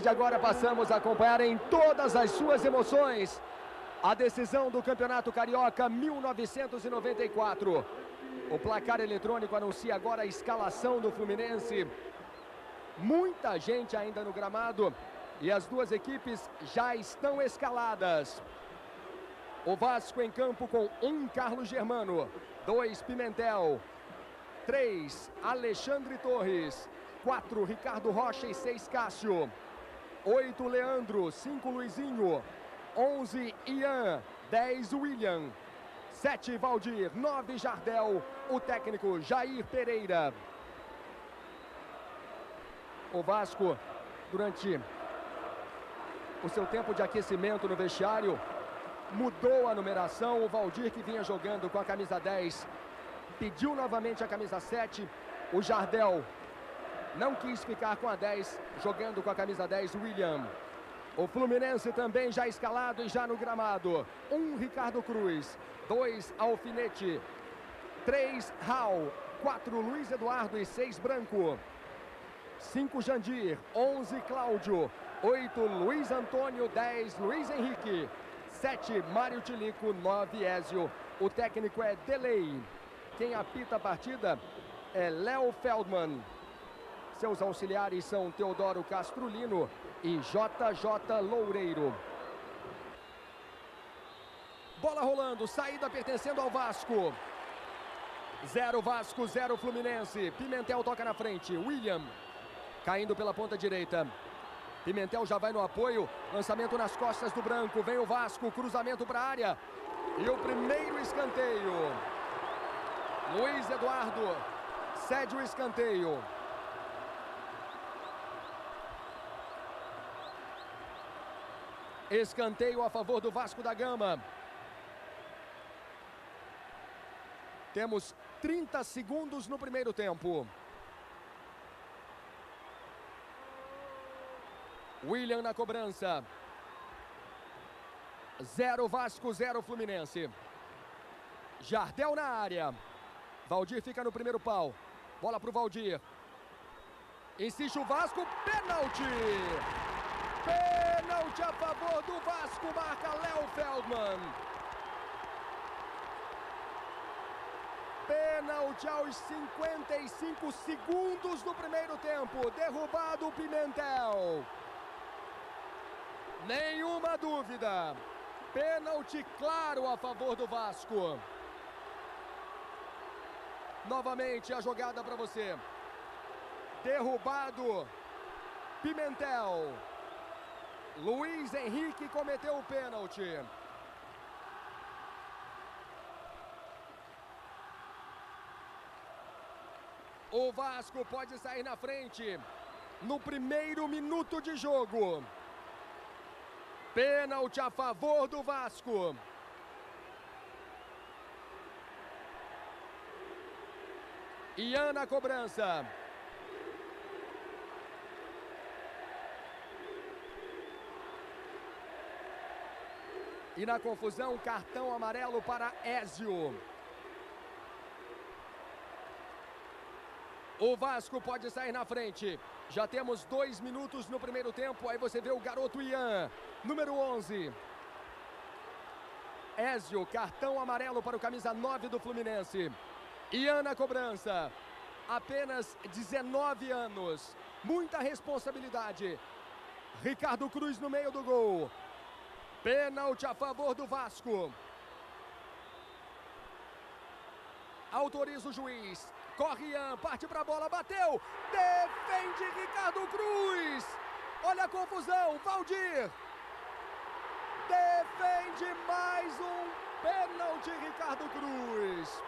de agora passamos a acompanhar em todas as suas emoções a decisão do Campeonato Carioca 1994. O placar eletrônico anuncia agora a escalação do Fluminense. Muita gente ainda no gramado e as duas equipes já estão escaladas. O Vasco em campo com um Carlos Germano, dois Pimentel, três Alexandre Torres, quatro Ricardo Rocha e seis Cássio, oito Leandro, cinco Luizinho, 11 Ian, 10 William, 7 Valdir, 9 Jardel, o técnico Jair Pereira. O Vasco, durante o seu tempo de aquecimento no vestiário, mudou a numeração. O Valdir, que vinha jogando com a camisa 10, pediu novamente a camisa 7. O Jardel não quis ficar com a 10, jogando com a camisa 10, William. O Fluminense também já escalado e já no gramado. Um Ricardo Cruz, dois Alfinete, três Raul, quatro Luiz Eduardo e seis Branco. Cinco Jandir, onze Cláudio, oito Luiz Antônio, dez Luiz Henrique, sete Mário Tilico, nove Ézio. O técnico é Delay. Quem apita a partida é Léo Feldman. Seus auxiliares são Teodoro Castrolino e JJ Loureiro. Bola rolando, saída pertencendo ao Vasco. Zero Vasco, zero Fluminense. Pimentel toca na frente. William caindo pela ponta direita. Pimentel já vai no apoio. Lançamento nas costas do branco. Vem o Vasco, cruzamento para a área. E o primeiro escanteio. Luiz Eduardo cede o escanteio. Escanteio a favor do Vasco da Gama. Temos 30 segundos no primeiro tempo. William na cobrança. Zero Vasco, zero Fluminense. Jardel na área. Valdir fica no primeiro pau. Bola para o Valdir. Insiste o Vasco, pênalti! Pênalti a favor do Vasco, marca Léo Feldman. Pênalti aos 55 segundos do primeiro tempo. Derrubado o Pimentel. Nenhuma dúvida. Pênalti claro a favor do Vasco. Novamente a jogada para você. Derrubado. Pimentel. Luiz Henrique cometeu o pênalti. O Vasco pode sair na frente no primeiro minuto de jogo. Pênalti a favor do Vasco. Ian na cobrança. E na confusão, cartão amarelo para Ézio. O Vasco pode sair na frente. Já temos dois minutos no primeiro tempo. Aí você vê o garoto Ian, número 11. Ézio, cartão amarelo para o camisa 9 do Fluminense. Ian na cobrança. Apenas 19 anos. Muita responsabilidade. Ricardo Cruz no meio do gol. Pênalti a favor do Vasco. Autoriza o juiz. Corre Ian, parte para a bola, bateu. Defende Ricardo Cruz. Olha a confusão, Valdir. Defende mais um pênalti, Ricardo Cruz.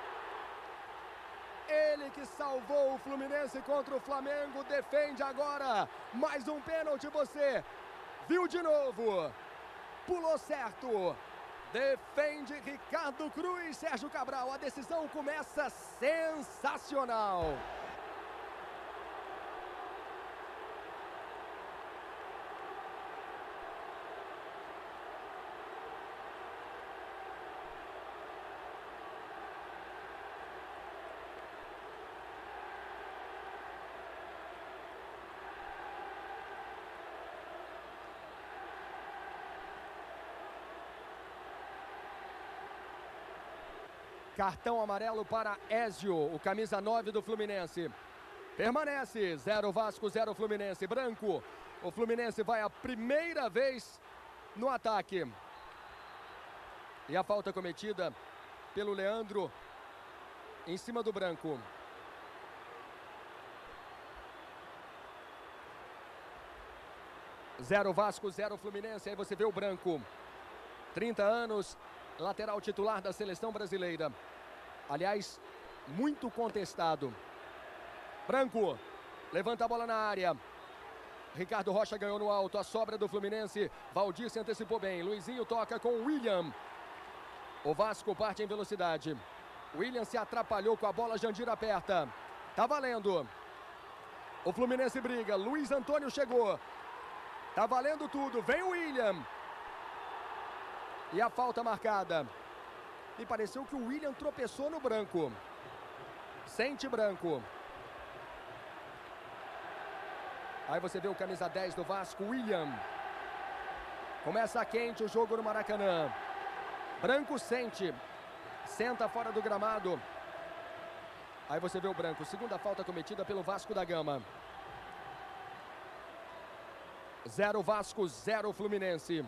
Ele que salvou o Fluminense contra o Flamengo, defende agora. Mais um pênalti, você viu de novo. Pulou certo. Defende Ricardo Cruz, Sérgio Cabral. A decisão começa sensacional. Cartão amarelo para Ézio, o camisa 9 do Fluminense. Permanece 0 Vasco, 0 Fluminense. Branco. O Fluminense vai a primeira vez no ataque. E a falta cometida pelo Leandro em cima do branco. Zero Vasco, zero Fluminense. Aí você vê o branco. 30 anos, lateral titular da seleção brasileira. Aliás, muito contestado. Branco, levanta a bola na área. Ricardo Rocha ganhou no alto, a sobra do Fluminense. Valdir se antecipou bem. Luizinho toca com William. O Vasco parte em velocidade. William se atrapalhou com a bola, Jandir aperta. Tá valendo. O Fluminense briga. Luiz Antônio chegou. Tá valendo tudo. Vem o William. E a falta marcada. Me pareceu que o William tropeçou no branco. Sente branco. Aí você vê o camisa 10 do Vasco, William. Começa quente o jogo no Maracanã. Branco sente. Senta fora do gramado. Aí você vê o Branco. Segunda falta cometida pelo Vasco da Gama. Zero Vasco, zero Fluminense.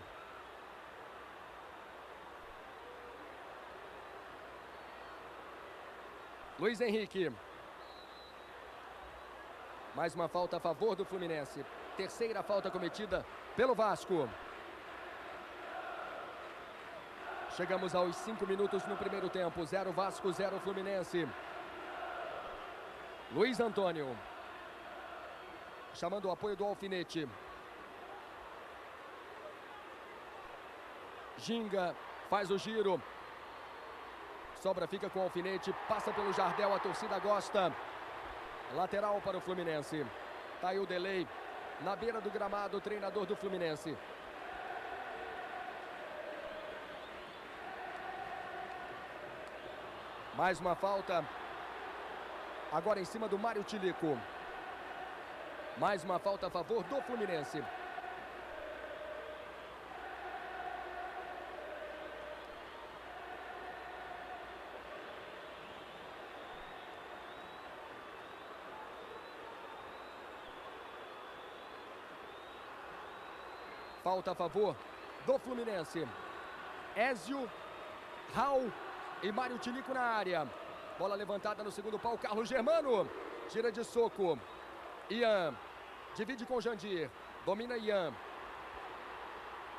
Luiz Henrique. Mais uma falta a favor do Fluminense. Terceira falta cometida pelo Vasco. Chegamos aos cinco minutos no primeiro tempo. Zero Vasco, zero Fluminense. Luiz Antônio. Chamando o apoio do alfinete. Ginga faz o giro. Sobra fica com o alfinete, passa pelo Jardel, a torcida gosta. Lateral para o Fluminense. Tá aí o delay na beira do gramado, o treinador do Fluminense. Mais uma falta. Agora em cima do Mário Tilico. Mais uma falta a favor do Fluminense. Falta a favor do Fluminense. Ézio, Raul e Mário Tilico na área. Bola levantada no segundo pau. Carlos Germano. Tira de soco. Ian. Divide com Jandir. Domina Ian.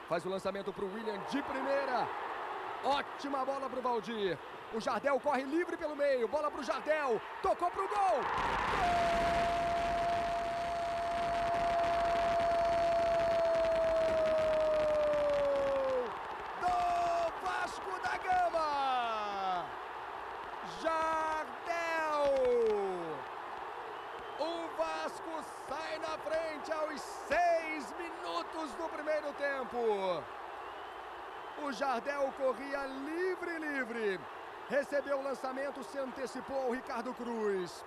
Faz o lançamento para o William de primeira. Ótima bola para o Valdir. O Jardel corre livre pelo meio. Bola para o Jardel. Tocou para o gol. Gol! Jardel corria livre, livre. Recebeu o lançamento, se antecipou ao Ricardo Cruz.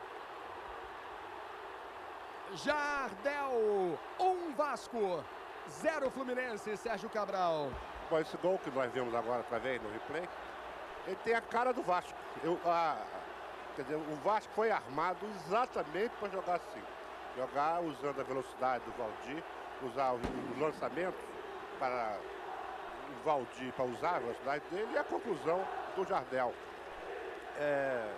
Jardel, um Vasco, zero Fluminense, Sérgio Cabral. Bom, esse gol que nós vemos agora através no replay, ele tem a cara do Vasco. Eu, a, quer dizer, o Vasco foi armado exatamente para jogar assim. Jogar usando a velocidade do Valdir, usar os lançamentos para o Valdir para usar a velocidade dele e a conclusão do Jardel. É,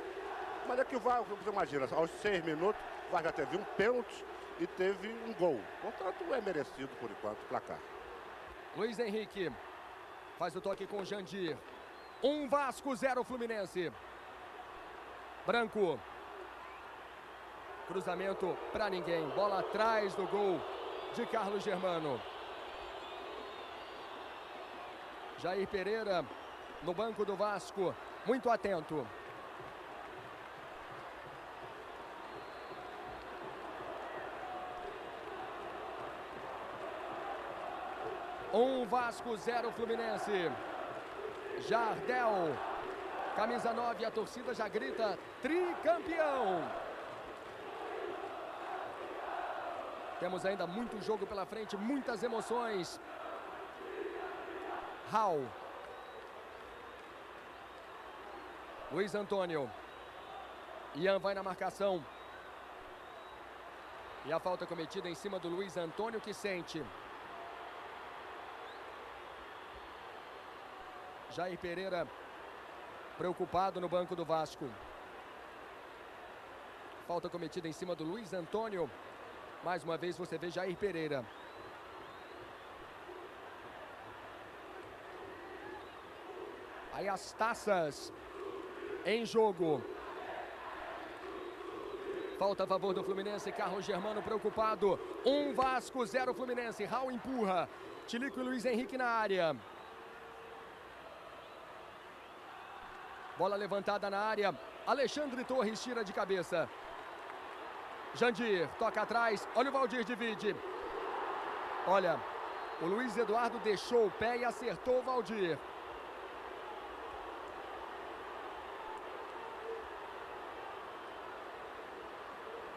mas é que o VAR, você imagina, aos seis minutos, o VAR já teve um pênalti e teve um gol. Portanto, é merecido por enquanto o placar. Luiz Henrique faz o toque com o Jandir. Um Vasco, zero Fluminense. Branco. Cruzamento para ninguém. Bola atrás do gol de Carlos Germano. Jair Pereira no banco do Vasco, muito atento. Um Vasco, zero Fluminense. Jardel, camisa 9, a torcida já grita tricampeão. Temos ainda muito jogo pela frente, muitas emoções. Hall. Luiz Antônio. Ian vai na marcação. E a falta cometida em cima do Luiz Antônio que sente. Jair Pereira preocupado no banco do Vasco. Falta cometida em cima do Luiz Antônio. Mais uma vez você vê Jair Pereira. Aí as taças em jogo. Falta a favor do Fluminense. Carlos Germano preocupado. Um Vasco, zero Fluminense. Raul empurra. Tilico e Luiz Henrique na área. Bola levantada na área. Alexandre Torres tira de cabeça. Jandir toca atrás. Olha o Valdir divide. Olha, o Luiz Eduardo deixou o pé e acertou o Valdir.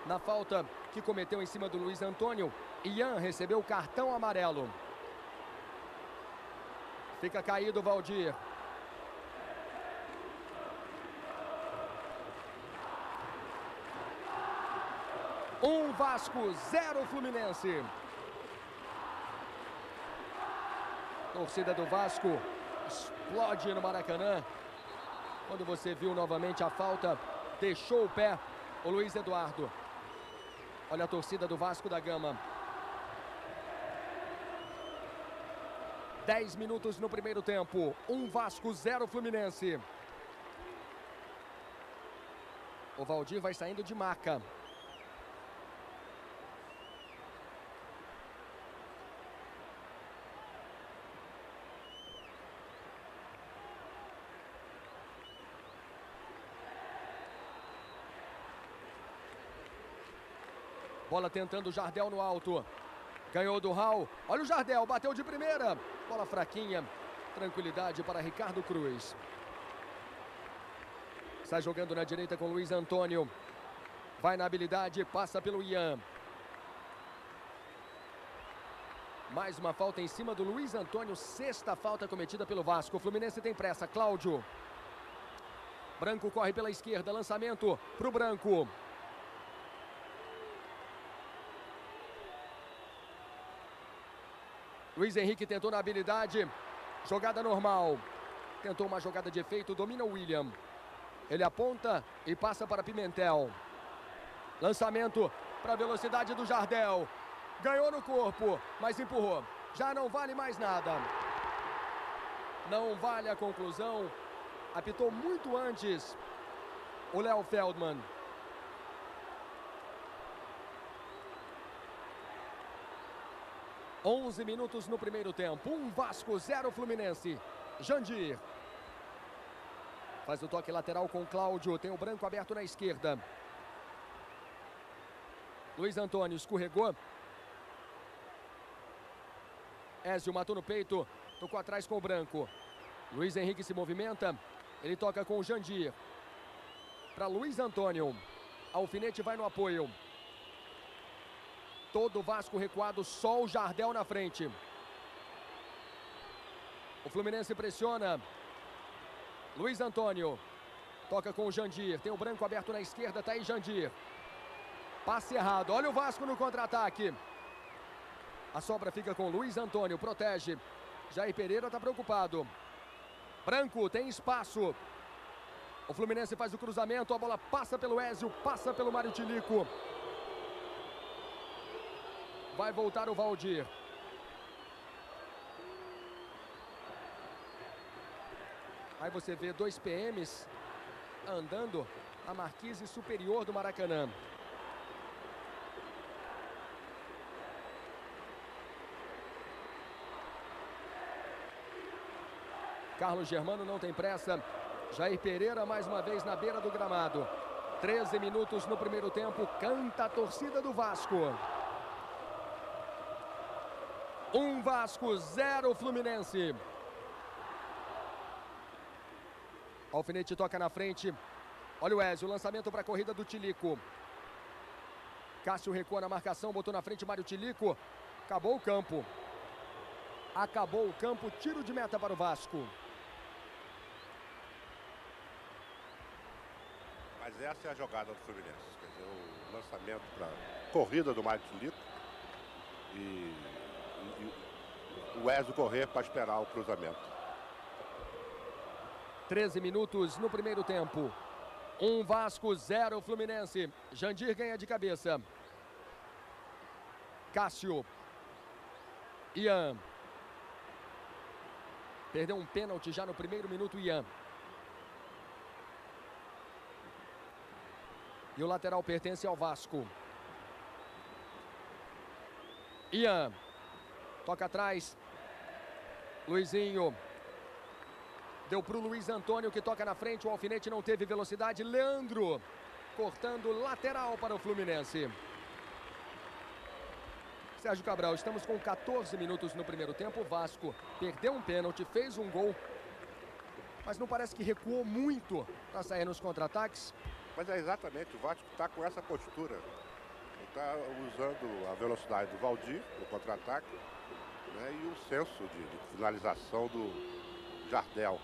Na falta que cometeu em cima do Luiz Antônio, Ian recebeu o cartão amarelo. Fica caído o Valdir. Um Vasco, zero Fluminense. Torcida do Vasco explode no Maracanã. Quando você viu novamente a falta, deixou o pé o Luiz Eduardo. Olha a torcida do Vasco da Gama. 10 minutos no primeiro tempo. Um Vasco, zero Fluminense. O Valdir vai saindo de maca. Bola tentando o Jardel no alto. Ganhou do Raul. Olha o Jardel, bateu de primeira. Bola fraquinha. Tranquilidade para Ricardo Cruz. Sai jogando na direita com Luiz Antônio. Vai na habilidade, passa pelo Ian. Mais uma falta em cima do Luiz Antônio. Sexta falta cometida pelo Vasco. O Fluminense tem pressa. Cláudio. Branco corre pela esquerda. Lançamento para o Branco. Luiz Henrique tentou na habilidade. Jogada normal. Tentou uma jogada de efeito. Domina o William. Ele aponta e passa para Pimentel. Lançamento para a velocidade do Jardel. Ganhou no corpo, mas empurrou. Já não vale mais nada. Não vale a conclusão. Apitou muito antes o Léo Feldman. 11 minutos no primeiro tempo. Um Vasco, zero Fluminense. Jandir. Faz o toque lateral com Cláudio. Tem o branco aberto na esquerda. Luiz Antônio escorregou. Ézio matou no peito. Tocou atrás com o branco. Luiz Henrique se movimenta. Ele toca com o Jandir. Para Luiz Antônio. Alfinete vai no apoio. Todo o Vasco recuado, só o Jardel na frente. O Fluminense pressiona. Luiz Antônio. Toca com o Jandir. Tem o branco aberto na esquerda. Tá aí Jandir. Passe errado. Olha o Vasco no contra-ataque. A sobra fica com Luiz Antônio. Protege. Jair Pereira está preocupado. Branco tem espaço. O Fluminense faz o cruzamento. A bola passa pelo Ézio. Passa pelo Mário Tilico. Vai voltar o Valdir. Aí você vê dois PMs andando a marquise superior do Maracanã. Carlos Germano não tem pressa. Jair Pereira mais uma vez na beira do gramado. 13 minutos no primeiro tempo. Canta a torcida do Vasco. Um Vasco, zero Fluminense. Alfinete toca na frente. Olha o Ezio, lançamento para a corrida do Tilico. Cássio recua na marcação, botou na frente Mário Tilico. Acabou o campo. Acabou o campo, tiro de meta para o Vasco. Mas essa é a jogada do Fluminense. Quer dizer, o lançamento para corrida do Mário Lico e, e o Ezio correr para esperar o cruzamento. 13 minutos no primeiro tempo. Um Vasco, zero Fluminense. Jandir ganha de cabeça. Cássio. Ian. Perdeu um pênalti já no primeiro minuto, Ian. E o lateral pertence ao Vasco. Ian. Toca atrás. Luizinho. Deu para o Luiz Antônio que toca na frente. O alfinete não teve velocidade. Leandro cortando lateral para o Fluminense. Sérgio Cabral, estamos com 14 minutos no primeiro tempo. O Vasco perdeu um pênalti, fez um gol, mas não parece que recuou muito para sair nos contra-ataques. Mas é exatamente, o Vasco está com essa postura. Está usando a velocidade do Valdir no contra-ataque né, e o senso de, de finalização do Jardel.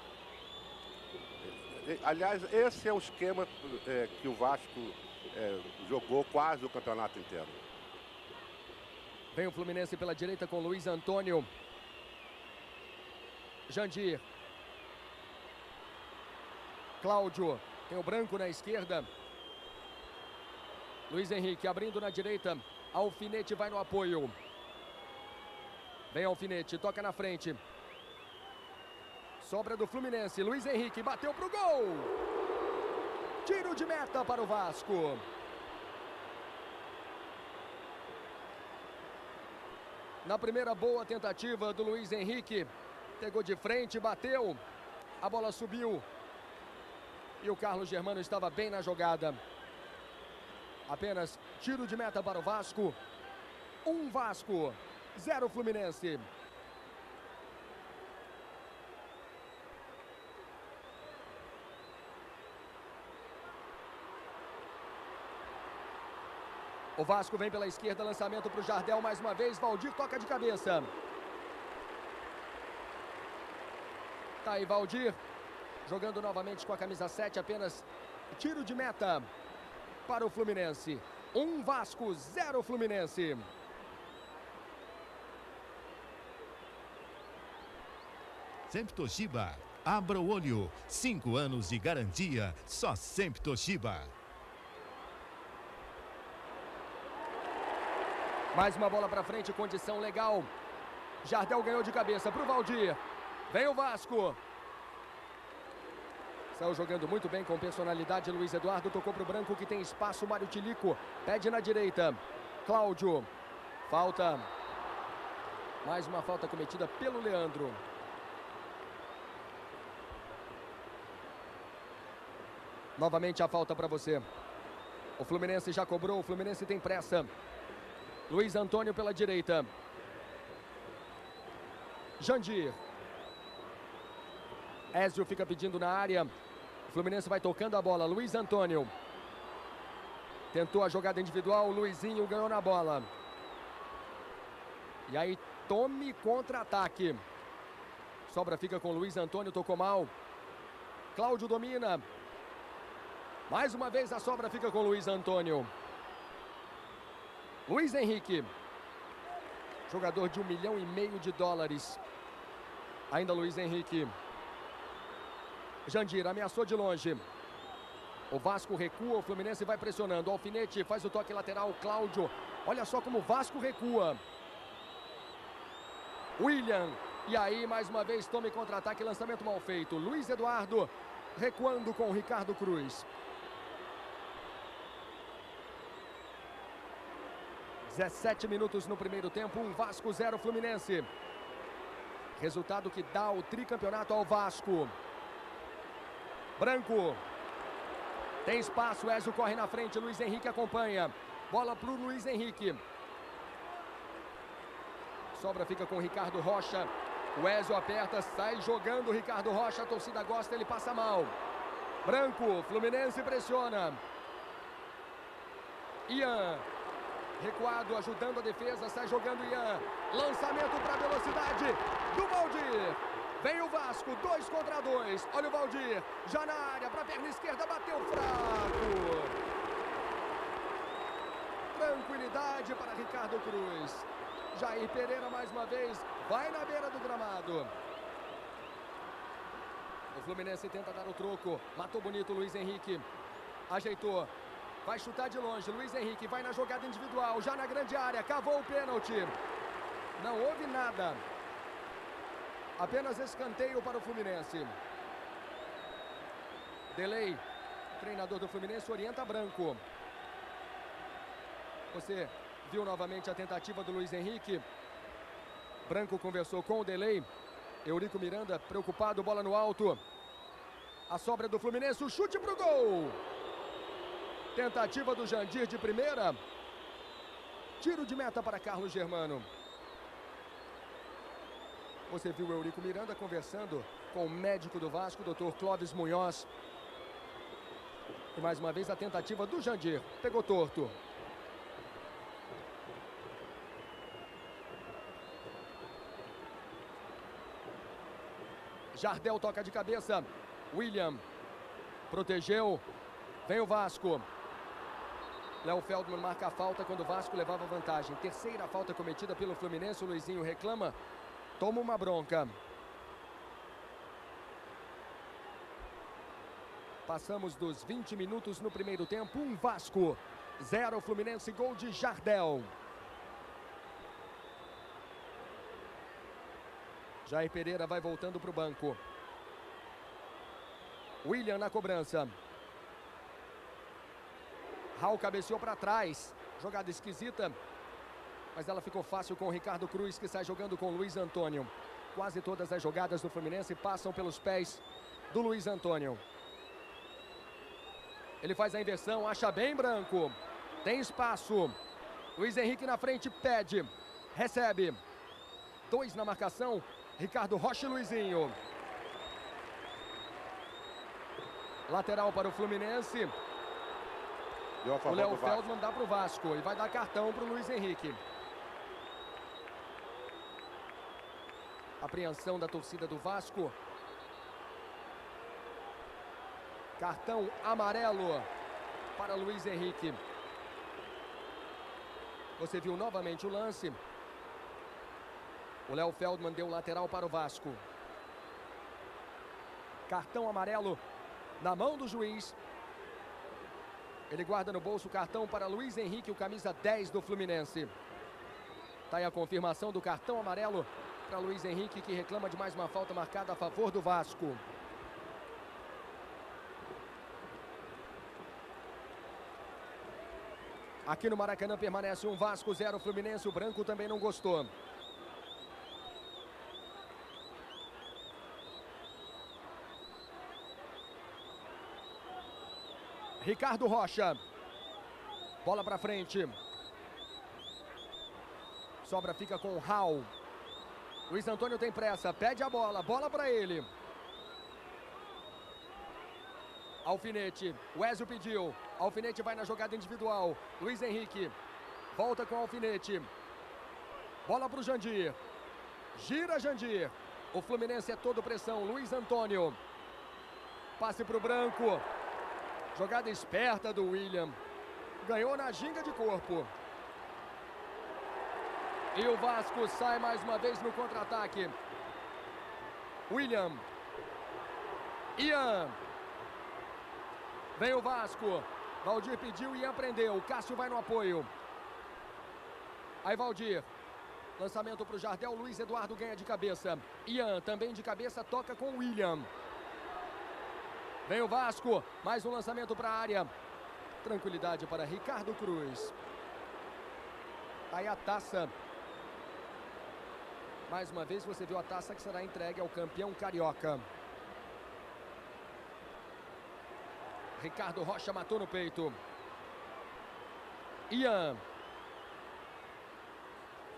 Aliás, esse é o esquema é, que o Vasco é, jogou quase o campeonato inteiro. Vem o Fluminense pela direita com Luiz Antônio. Jandir. Cláudio. Tem o branco na esquerda. Luiz Henrique abrindo na direita. Alfinete vai no apoio. Vem Alfinete, toca na frente. Sobra do Fluminense. Luiz Henrique bateu pro gol. Tiro de meta para o Vasco. Na primeira boa tentativa do Luiz Henrique. Pegou de frente, bateu. A bola subiu. E o Carlos Germano estava bem na jogada. Apenas tiro de meta para o Vasco. Um Vasco, zero Fluminense. O Vasco vem pela esquerda, lançamento para o Jardel mais uma vez. Valdir toca de cabeça. Tá aí Valdir, jogando novamente com a camisa 7, apenas tiro de meta para o Fluminense. Um Vasco, zero Fluminense. Sempre Toshiba. Abra o olho. Cinco anos de garantia. Só sempre Toshiba. Mais uma bola para frente, condição legal. Jardel ganhou de cabeça para o Valdir. Vem o Vasco. Saiu jogando muito bem com personalidade. Luiz Eduardo tocou para o branco que tem espaço. Mário Tilico pede na direita. Cláudio. Falta. Mais uma falta cometida pelo Leandro. Novamente a falta para você. O Fluminense já cobrou. O Fluminense tem pressa. Luiz Antônio pela direita. Jandir. Ézio fica pedindo na área. O Fluminense vai tocando a bola. Luiz Antônio. Tentou a jogada individual. O Luizinho ganhou na bola. E aí, tome contra-ataque. Sobra fica com Luiz Antônio. Tocou mal. Cláudio domina. Mais uma vez a sobra fica com Luiz Antônio. Luiz Henrique. Jogador de um milhão e meio de dólares. Ainda Luiz Henrique. Jandir ameaçou de longe. O Vasco recua, o Fluminense vai pressionando. O Alfinete faz o toque lateral. Cláudio. Olha só como o Vasco recua. William. E aí, mais uma vez, tome contra-ataque. Lançamento mal feito. Luiz Eduardo recuando com o Ricardo Cruz. 17 minutos no primeiro tempo, um Vasco 0 Fluminense. Resultado que dá o tricampeonato ao Vasco. Branco. Tem espaço, Ezio corre na frente, Luiz Henrique acompanha. Bola para o Luiz Henrique. Sobra fica com o Ricardo Rocha. O Ezio aperta, sai jogando o Ricardo Rocha. A torcida gosta, ele passa mal. Branco, Fluminense pressiona. Ian recuado, ajudando a defesa, sai jogando Ian. Lançamento para velocidade do Valdir. Vem o Vasco, dois contra dois. Olha o Valdir, já na área, para a perna esquerda, bateu fraco. Tranquilidade para Ricardo Cruz. Jair Pereira mais uma vez, vai na beira do gramado. O Fluminense tenta dar o troco. Matou bonito o Luiz Henrique. Ajeitou. Vai chutar de longe. Luiz Henrique vai na jogada individual. Já na grande área. Cavou o pênalti. Não houve nada. Apenas escanteio para o Fluminense. Delay, treinador do Fluminense, orienta Branco. Você viu novamente a tentativa do Luiz Henrique. Branco conversou com o Delay. Eurico Miranda preocupado, bola no alto. A sobra do Fluminense, o chute o gol. Tentativa do Jandir de primeira. Tiro de meta para Carlos Germano. Você viu o Eurico Miranda conversando com o médico do Vasco, Dr. Clóvis Munhoz. E mais uma vez a tentativa do Jandir. Pegou torto. Jardel toca de cabeça. William protegeu. Vem o Vasco. Léo Feldman marca a falta quando o Vasco levava vantagem. Terceira falta cometida pelo Fluminense. O Luizinho reclama toma uma bronca. Passamos dos 20 minutos no primeiro tempo. Um Vasco, zero Fluminense, gol de Jardel. Jair Pereira vai voltando para o banco. William na cobrança. Raul cabeceou para trás. Jogada esquisita mas ela ficou fácil com o Ricardo Cruz, que sai jogando com o Luiz Antônio. Quase todas as jogadas do Fluminense passam pelos pés do Luiz Antônio. Ele faz a inversão, acha bem branco. Tem espaço. Luiz Henrique na frente, pede. Recebe. Dois na marcação. Ricardo Rocha e Luizinho. Lateral para o Fluminense. O Léo Feldman dá para o Vasco e vai dar cartão para o Luiz Henrique. Apreensão da torcida do Vasco. Cartão amarelo para Luiz Henrique. Você viu novamente o lance. O Léo Feldman deu lateral para o Vasco. Cartão amarelo na mão do juiz. Ele guarda no bolso o cartão para Luiz Henrique, o camisa 10 do Fluminense. Está aí a confirmação do cartão amarelo para Luiz Henrique, que reclama de mais uma falta marcada a favor do Vasco. Aqui no Maracanã permanece um Vasco 0 Fluminense. O Branco também não gostou. Ricardo Rocha. Bola para frente. Sobra fica com o Raul. Luiz Antônio tem pressa, pede a bola, bola para ele. Alfinete, o pediu. Alfinete vai na jogada individual. Luiz Henrique volta com o Alfinete. Bola para o Jandir. Gira Jandir. O Fluminense é todo pressão. Luiz Antônio. Passe para o Branco. Jogada esperta do William. Ganhou na ginga de corpo. E o Vasco sai mais uma vez no contra-ataque. William. Ian. Vem o Vasco. Valdir pediu e aprendeu. Cássio vai no apoio. Aí Valdir. Lançamento para o Jardel. Luiz Eduardo ganha de cabeça. Ian também de cabeça toca com William. Vem o Vasco. Mais um lançamento para a área. Tranquilidade para Ricardo Cruz. Aí a taça mais uma vez você viu a taça que será entregue ao campeão carioca. Ricardo Rocha matou no peito. Ian.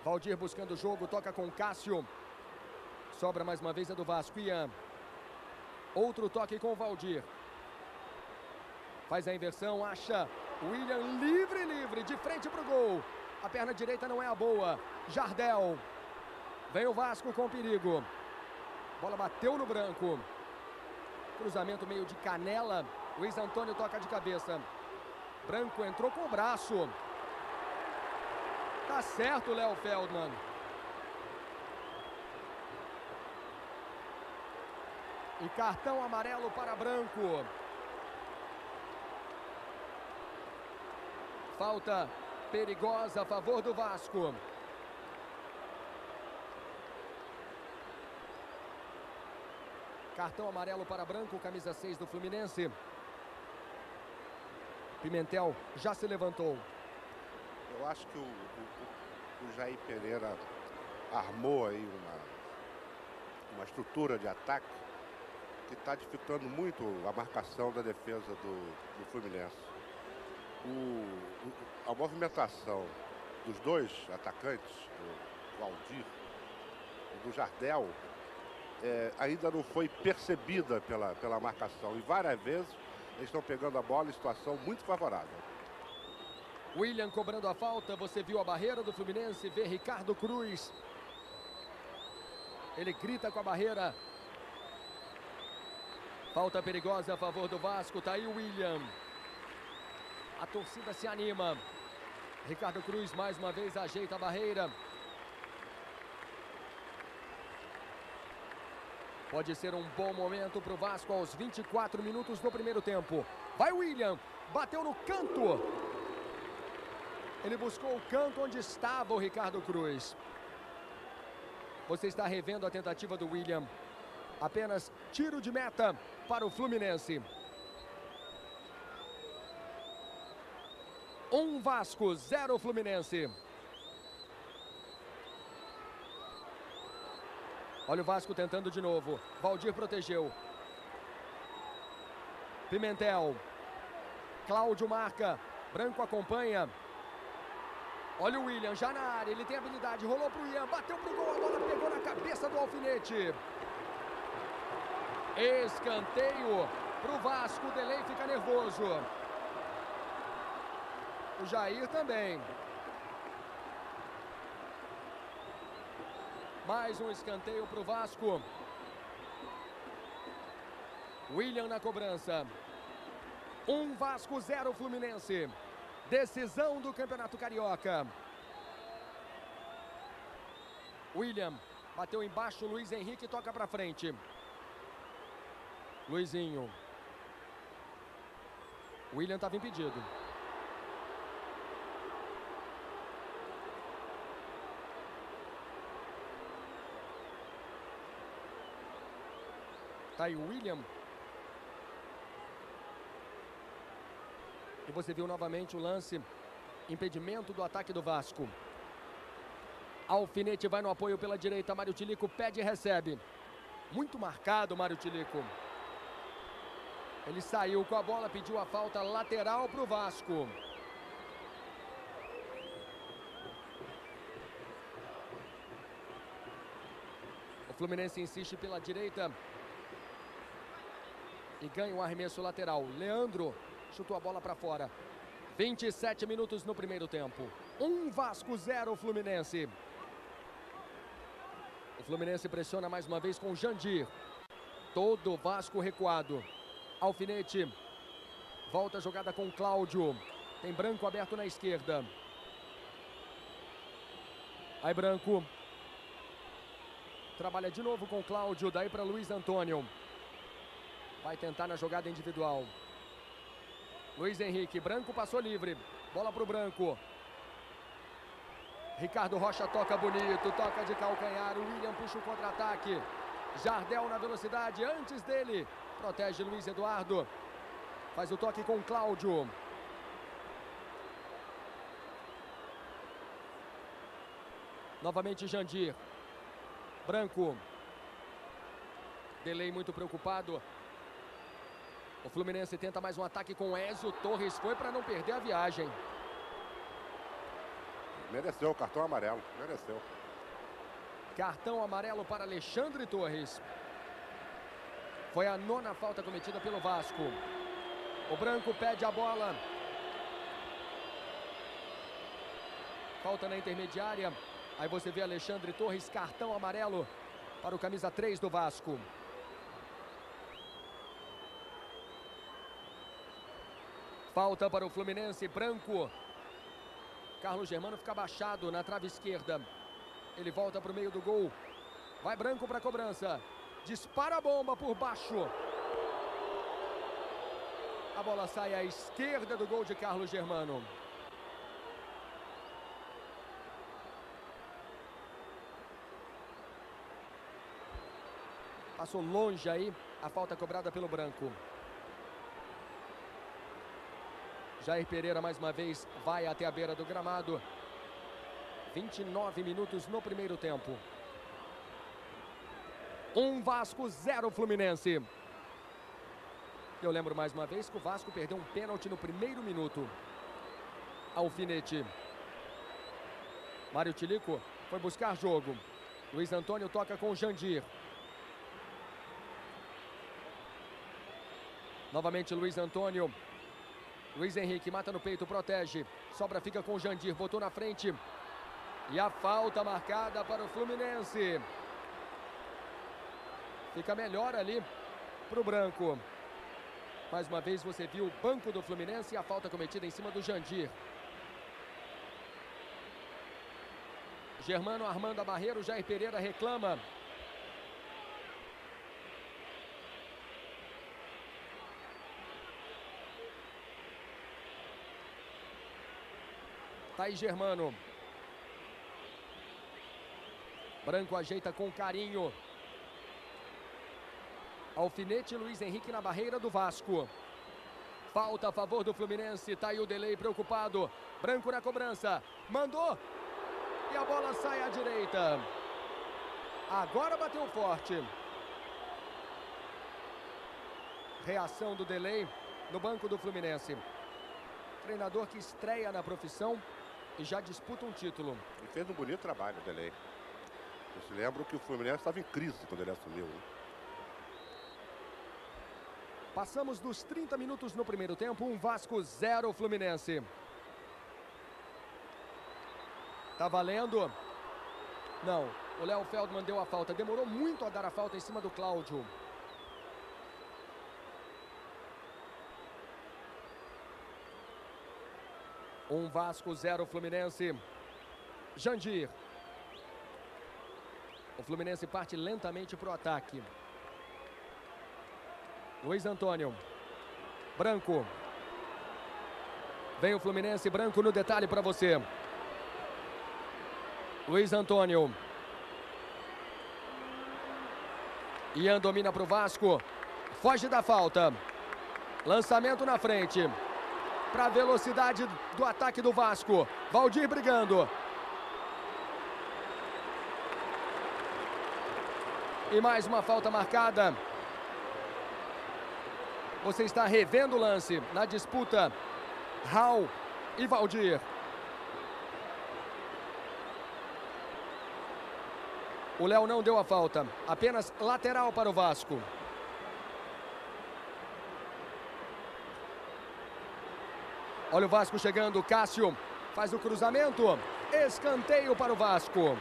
Valdir buscando o jogo, toca com Cássio. Sobra mais uma vez a do Vasco. Ian. Outro toque com o Valdir. Faz a inversão, acha William livre, livre, de frente para o gol. A perna direita não é a boa. Jardel. Vem o Vasco com perigo. Bola bateu no branco. Cruzamento meio de canela. Luiz Antônio toca de cabeça. Branco entrou com o braço. Tá certo, Léo Feldman. E cartão amarelo para Branco. Falta perigosa a favor do Vasco. Cartão amarelo para Branco, camisa 6 do Fluminense. Pimentel já se levantou. Eu acho que o, o, o Jair Pereira armou aí uma, uma estrutura de ataque que está dificultando muito a marcação da defesa do, do Fluminense. O, a movimentação dos dois atacantes, do Valdir e do Jardel, é, ainda não foi percebida pela, pela marcação. E várias vezes eles estão pegando a bola em situação muito favorável. William cobrando a falta, você viu a barreira do Fluminense, vê Ricardo Cruz. Ele grita com a barreira. Falta perigosa a favor do Vasco, tá aí o William. A torcida se anima. Ricardo Cruz mais uma vez ajeita a barreira. Pode ser um bom momento para o Vasco aos 24 minutos do primeiro tempo. Vai William, bateu no canto. Ele buscou o canto onde estava o Ricardo Cruz. Você está revendo a tentativa do William. Apenas tiro de meta para o Fluminense. Um Vasco, zero Fluminense. Olha o Vasco tentando de novo. Valdir protegeu. Pimentel. Cláudio marca. Branco acompanha. Olha o William já na área. Ele tem habilidade. Rolou para o Ian. Bateu para o gol. A bola pegou na cabeça do alfinete. Escanteio para o Vasco. O delay fica nervoso. O Jair também. Mais um escanteio para o Vasco. William na cobrança. Um Vasco, zero Fluminense. Decisão do Campeonato Carioca. William bateu embaixo, Luiz Henrique toca para frente. Luizinho. William estava impedido. Tá aí o William. E você viu novamente o lance. Impedimento do ataque do Vasco. Alfinete vai no apoio pela direita. Mário Tilico pede e recebe. Muito marcado, Mário Tilico. Ele saiu com a bola, pediu a falta lateral para o Vasco. O Fluminense insiste pela direita. E ganha um arremesso lateral. Leandro chutou a bola para fora. 27 minutos no primeiro tempo. Um Vasco, zero Fluminense. O Fluminense pressiona mais uma vez com o Jandir. Todo o Vasco recuado. Alfinete. Volta a jogada com Cláudio. Tem Branco aberto na esquerda. Aí Branco. Trabalha de novo com Cláudio. Daí para Luiz Antônio. Vai tentar na jogada individual. Luiz Henrique, Branco passou livre. Bola para o Branco. Ricardo Rocha toca bonito, toca de calcanhar. O William puxa o contra-ataque. Jardel na velocidade, antes dele. Protege Luiz Eduardo. Faz o toque com Cláudio. Novamente Jandir. Branco. Delay muito preocupado. O Fluminense tenta mais um ataque com Ezio Torres. Foi para não perder a viagem. Mereceu o cartão amarelo. Mereceu. Cartão amarelo para Alexandre Torres. Foi a nona falta cometida pelo Vasco. O Branco pede a bola. Falta na intermediária. Aí você vê Alexandre Torres, cartão amarelo. para o camisa 3 do Vasco. Falta para o Fluminense, Branco. Carlos Germano fica baixado na trave esquerda. Ele volta para o meio do gol. Vai Branco para a cobrança. Dispara a bomba por baixo. A bola sai à esquerda do gol de Carlos Germano. Passou longe aí a falta cobrada pelo Branco. Jair Pereira mais uma vez vai até a beira do gramado. 29 minutos no primeiro tempo. Um Vasco, zero Fluminense. Eu lembro mais uma vez que o Vasco perdeu um pênalti no primeiro minuto. Alfinete. Mário Tilico foi buscar jogo. Luiz Antônio toca com o Jandir. Novamente Luiz Antônio. Luiz Henrique mata no peito, protege. Sobra fica com o Jandir, botou na frente. E a falta marcada para o Fluminense. Fica melhor ali para o Branco. Mais uma vez você viu o banco do Fluminense e a falta cometida em cima do Jandir. Germano armando a barreira, o Jair Pereira reclama. Tá aí Germano. Branco ajeita com carinho. Alfinete Luiz Henrique na barreira do Vasco. Falta a favor do Fluminense. Tá aí o delay preocupado. Branco na cobrança. Mandou. E a bola sai à direita. Agora bateu forte. Reação do delay no banco do Fluminense. Treinador que estreia na profissão e já disputa um título. E fez um bonito trabalho, Delay. Eu se lembro que o Fluminense estava em crise quando ele assumiu. Hein? Passamos dos 30 minutos no primeiro tempo, um Vasco 0 Fluminense. Tá valendo? Não, o Léo Feldman deu a falta. Demorou muito a dar a falta em cima do Cláudio. Um Vasco, zero Fluminense. Jandir. O Fluminense parte lentamente para o ataque. Luiz Antônio. Branco. Vem o Fluminense, Branco no detalhe para você. Luiz Antônio. Ian domina para o Vasco. Foge da falta. Lançamento na frente. Para a velocidade do ataque do Vasco. Valdir brigando. E mais uma falta marcada. Você está revendo o lance na disputa. Raul e Valdir. O Léo não deu a falta. Apenas lateral para o Vasco. Olha o Vasco chegando. Cássio faz o cruzamento. Escanteio para o Vasco.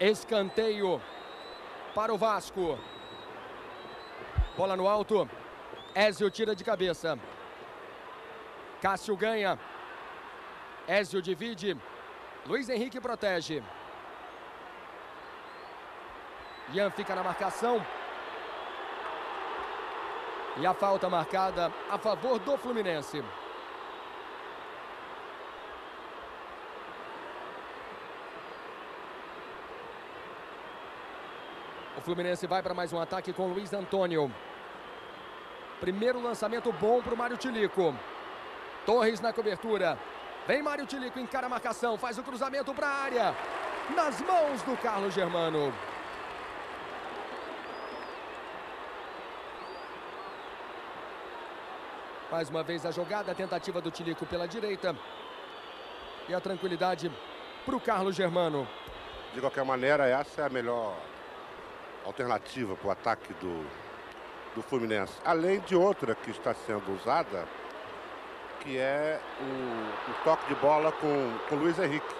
Escanteio para o Vasco. Bola no alto. Ézio tira de cabeça. Cássio ganha. Ézio divide. Luiz Henrique protege. Ian fica na marcação. E a falta marcada a favor do Fluminense. Fluminense vai para mais um ataque com Luiz Antônio. Primeiro lançamento bom para o Mário Tilico. Torres na cobertura. Vem Mário Tilico, encara a marcação, faz o cruzamento para a área. Nas mãos do Carlos Germano. Mais uma vez a jogada, a tentativa do Tilico pela direita. E a tranquilidade para o Carlos Germano. De qualquer maneira, essa é a melhor alternativa para o ataque do, do Fluminense. Além de outra que está sendo usada, que é o, o toque de bola com, o Luiz Henrique.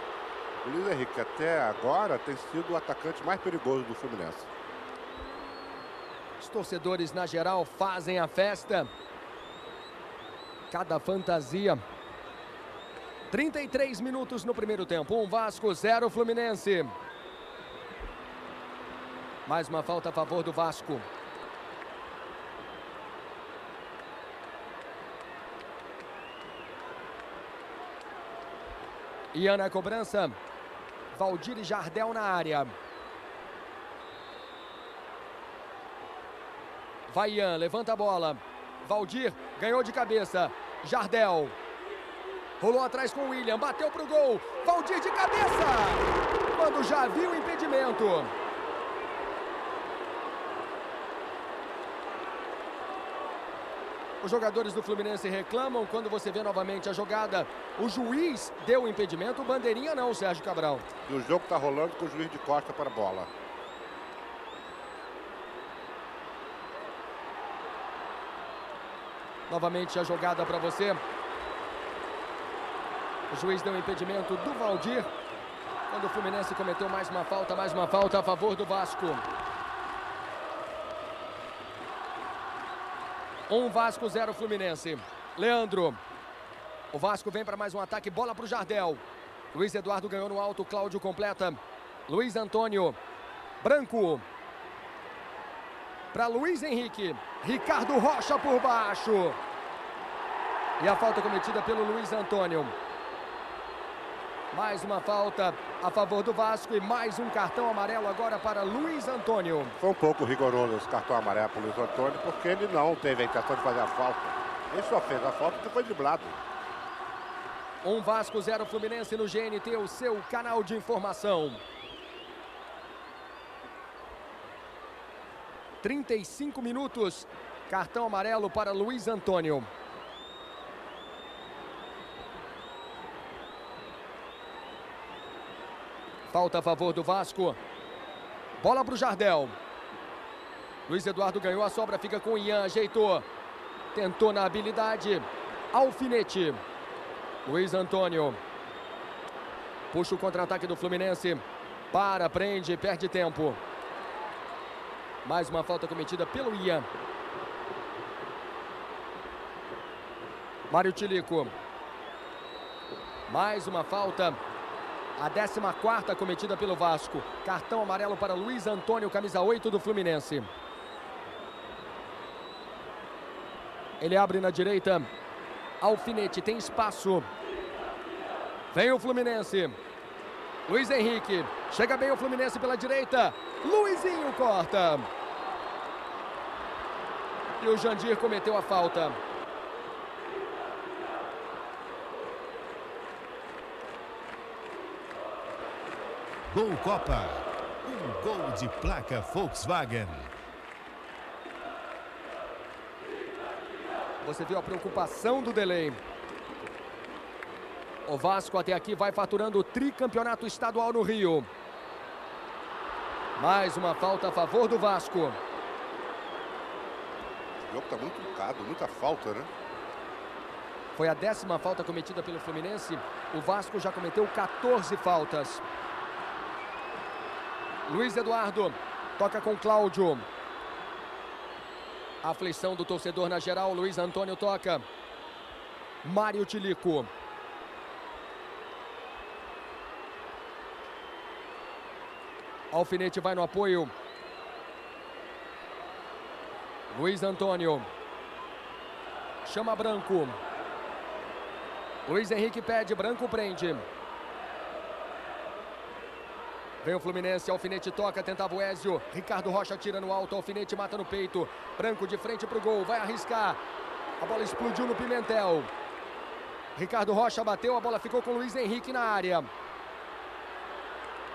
O Luiz Henrique até agora tem sido o atacante mais perigoso do Fluminense. Os torcedores na geral fazem a festa. Cada fantasia. 33 minutos no primeiro tempo. Um Vasco, zero Fluminense. Mais uma falta a favor do Vasco. Ian na cobrança. Valdir e Jardel na área. Vai Ian, levanta a bola. Valdir ganhou de cabeça. Jardel. Rolou atrás com o William, bateu pro gol. Valdir de cabeça. Quando já viu o impedimento. Os jogadores do Fluminense reclamam quando você vê novamente a jogada. O juiz deu o impedimento, o bandeirinha não, Sérgio Cabral. E o jogo está rolando com o juiz de costa para a bola. Novamente a jogada para você. O juiz deu o impedimento do Valdir. Quando o Fluminense cometeu mais uma falta, mais uma falta a favor do Vasco. Um Vasco, zero Fluminense. Leandro. O Vasco vem para mais um ataque. Bola para o Jardel. Luiz Eduardo ganhou no alto. Cláudio completa. Luiz Antônio. Branco. Para Luiz Henrique. Ricardo Rocha por baixo. E a falta cometida pelo Luiz Antônio. Mais uma falta a favor do Vasco e mais um cartão amarelo agora para Luiz Antônio. Foi um pouco rigoroso esse cartão amarelo para o Luiz Antônio, porque ele não teve a intenção de fazer a falta. Ele só fez a falta porque foi driblado. Um Vasco, zero Fluminense no GNT, o seu canal de informação. 35 minutos. Cartão amarelo para Luiz Antônio. Falta a favor do Vasco. Bola para o Jardel. Luiz Eduardo ganhou a sobra, fica com o Ian, ajeitou. Tentou na habilidade. Alfinete. Luiz Antônio. Puxa o contra-ataque do Fluminense. Para, prende, perde tempo. Mais uma falta cometida pelo Ian. Mário Tilico. Mais uma falta. A 14 cometida pelo Vasco. Cartão amarelo para Luiz Antônio, camisa 8 do Fluminense. Ele abre na direita. Alfinete tem espaço. Vem o Fluminense. Luiz Henrique. Chega bem o Fluminense pela direita. Luizinho corta. E o Jandir cometeu a falta. Gol Copa. Um gol de placa Volkswagen. Você viu a preocupação do delay. O Vasco até aqui vai faturando o tricampeonato estadual no Rio. Mais uma falta a favor do Vasco. O jogo está muito truncado, muita falta, né? Foi a décima falta cometida pelo Fluminense. O Vasco já cometeu 14 faltas. Luiz Eduardo toca com Cláudio. Aflição do torcedor na geral. Luiz Antônio toca. Mário Tilico. Alfinete vai no apoio. Luiz Antônio. Chama Branco. Luiz Henrique pede, Branco prende. Vem o Fluminense, Alfinete toca, tentava o Ézio. Ricardo Rocha tira no alto, Alfinete mata no peito. Branco de frente para o gol, vai arriscar. A bola explodiu no Pimentel. Ricardo Rocha bateu, a bola ficou com Luiz Henrique na área.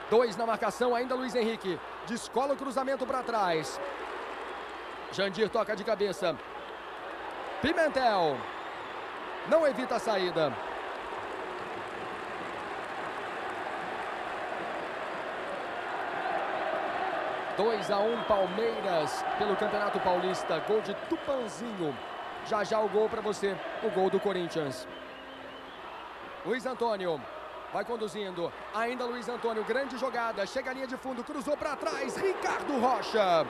Dois na marcação, ainda Luiz Henrique. Descola o cruzamento para trás. Jandir toca de cabeça. Pimentel. Não evita a saída. 2 a 1 Palmeiras pelo Campeonato Paulista. Gol de Tupanzinho. Já já o gol para você, o gol do Corinthians. Luiz Antônio vai conduzindo. Ainda Luiz Antônio, grande jogada. Chega a linha de fundo, cruzou para trás. Ricardo Rocha.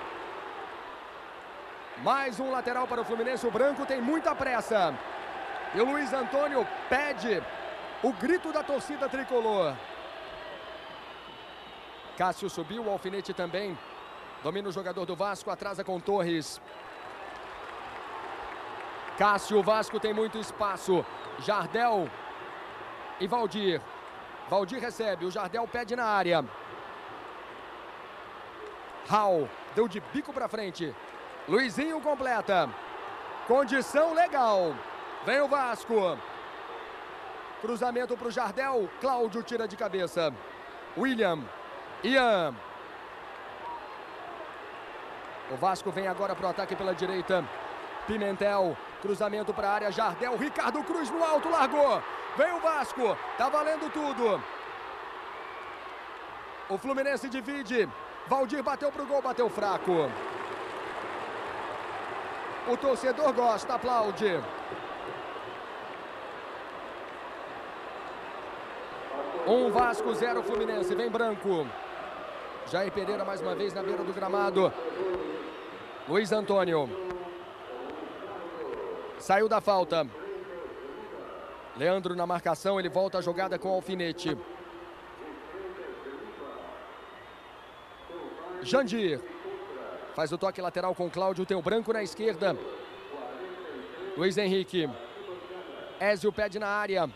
Mais um lateral para o Fluminense. O Branco tem muita pressa. E o Luiz Antônio pede o grito da torcida tricolor. Cássio subiu, o alfinete também. Domina o jogador do Vasco, atrasa com Torres. Cássio, o Vasco tem muito espaço. Jardel e Valdir. Valdir recebe, o Jardel pede na área. Raul deu de bico para frente. Luizinho completa. Condição legal. Vem o Vasco. Cruzamento para o Jardel. Cláudio tira de cabeça. William. Ian. O Vasco vem agora para o ataque pela direita. Pimentel. Cruzamento para a área. Jardel. Ricardo Cruz no alto. Largou. Vem o Vasco. Tá valendo tudo. O Fluminense divide. Valdir bateu pro gol, bateu fraco. O torcedor gosta, aplaude. Um Vasco, zero Fluminense. Vem branco. Jair Pereira mais uma vez na beira do gramado. Luiz Antônio. Saiu da falta. Leandro na marcação, ele volta a jogada com o alfinete. Jandir. Faz o toque lateral com Cláudio, tem o branco na esquerda. Luiz Henrique. Ézio pede na área.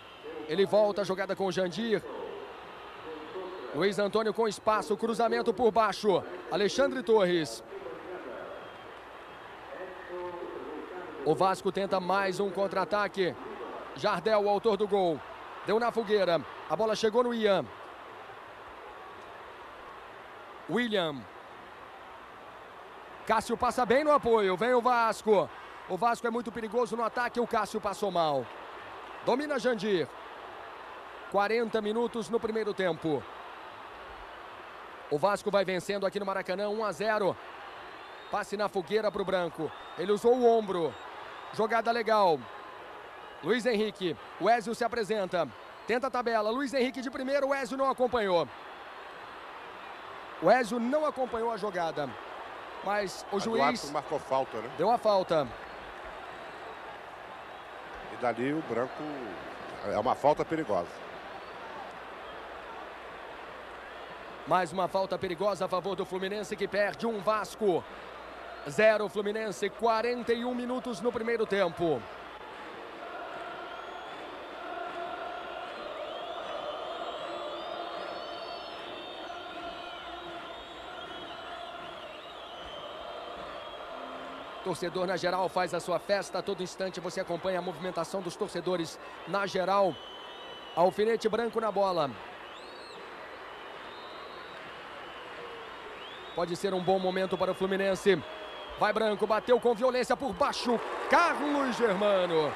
Ele volta a jogada com Jandir. Luiz Antônio com espaço, cruzamento por baixo. Alexandre Torres. O Vasco tenta mais um contra-ataque. Jardel, o autor do gol. Deu na fogueira. A bola chegou no Ian. William. Cássio passa bem no apoio. Vem o Vasco. O Vasco é muito perigoso no ataque. O Cássio passou mal. Domina Jandir. 40 minutos no primeiro tempo. O Vasco vai vencendo aqui no Maracanã, 1 a 0. Passe na fogueira para o Branco. Ele usou o ombro. Jogada legal. Luiz Henrique. O Ezio se apresenta. Tenta a tabela. Luiz Henrique de primeiro. O Ezio não acompanhou. O Ezio não acompanhou a jogada. Mas o juiz. marcou falta, né? Deu a falta. E dali o branco. É uma falta perigosa. Mais uma falta perigosa a favor do Fluminense que perde um Vasco. Zero Fluminense, 41 minutos no primeiro tempo. Torcedor na geral faz a sua festa a todo instante. Você acompanha a movimentação dos torcedores na geral. Alfinete branco na bola. Pode ser um bom momento para o Fluminense. Vai branco, bateu com violência por baixo. Carlos Germano.